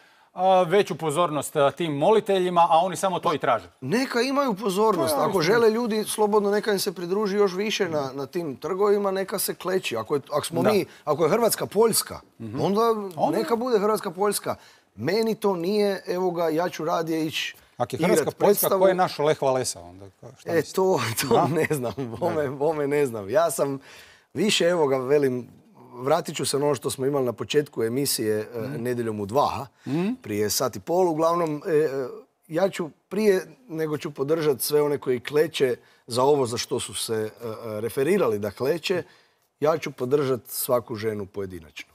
veću pozornost a, tim moliteljima, a oni samo to i traže. Neka imaju pozornost. Pa Ako žele ljudi, slobodno neka im se pridruži još više na, na tim trgovima, neka se kleči. Ako, je, ako smo Da. Mhm. mi, ako je Hrvatska Poljska, onda Onda- neka bude Hrvatska Poljska. Meni to nije, evo ga, ja ću radije ići Ako je Hrvatska Poljska, ko je naš Lech Walesa onda? Šta E, to, to ne znam, bome, bome ne znam. Ja sam više, evo ga, velim, vratit ću se na ono što smo imali na početku emisije e, Mhm. Nedjeljom u dva, prije sat i pol. Uglavnom, e, e, ja ću prije nego ću podržati sve one koji kleče za ovo za što su se referirali da kleče, ja ću podržati svaku ženu pojedinačno.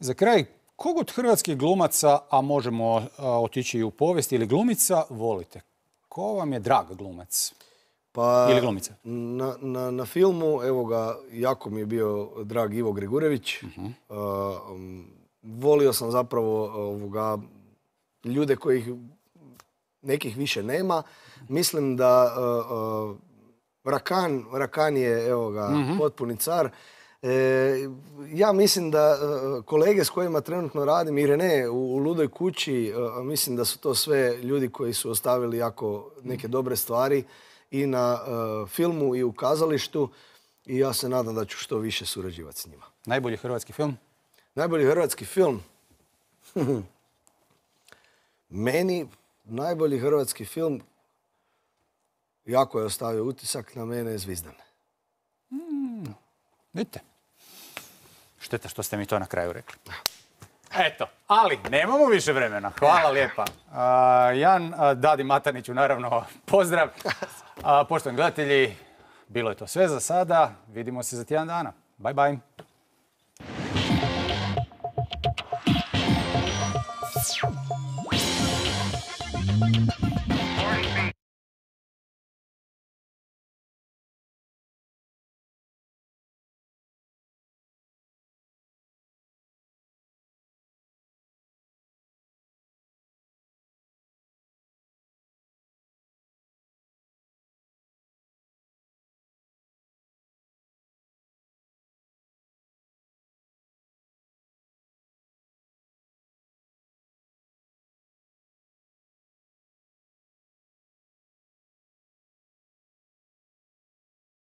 Za kraj, kog od hrvatskih glumaca, a možemo otići i u povijest, ili glumica, volite? Ko vam je drag glumac? Pa, Ili glumica? Na, na, na filmu, evo ga, jako mi je bio drag Ivo Gregurević. Uh, um, volio sam zapravo ovoga, ljude kojih nekih više nema. Mislim da uh, uh, Rakan, Rakan je evo ga, Mhm. potpuni car. E, ja mislim da uh, kolege s kojima trenutno radim i Rene u, u Ludoj kući, uh, mislim da su to sve ljudi koji su ostavili jako neke dobre stvari i na uh, filmu i u kazalištu i ja se nadam da ću što više surađivati s njima. Najbolji hrvatski film? Najbolji hrvatski film? Meni najbolji hrvatski film jako je ostavio utisak na mene je Zvizdan. Vidite. Šteta što ste mi to na kraju rekli. Eto, ali nemamo više vremena. Hvala lijepa. Jan Dadi Mataniću, naravno, pozdrav. A, poštovani gledatelji, bilo je to sve za sada. Vidimo se za tjedan dana. Bye, bye.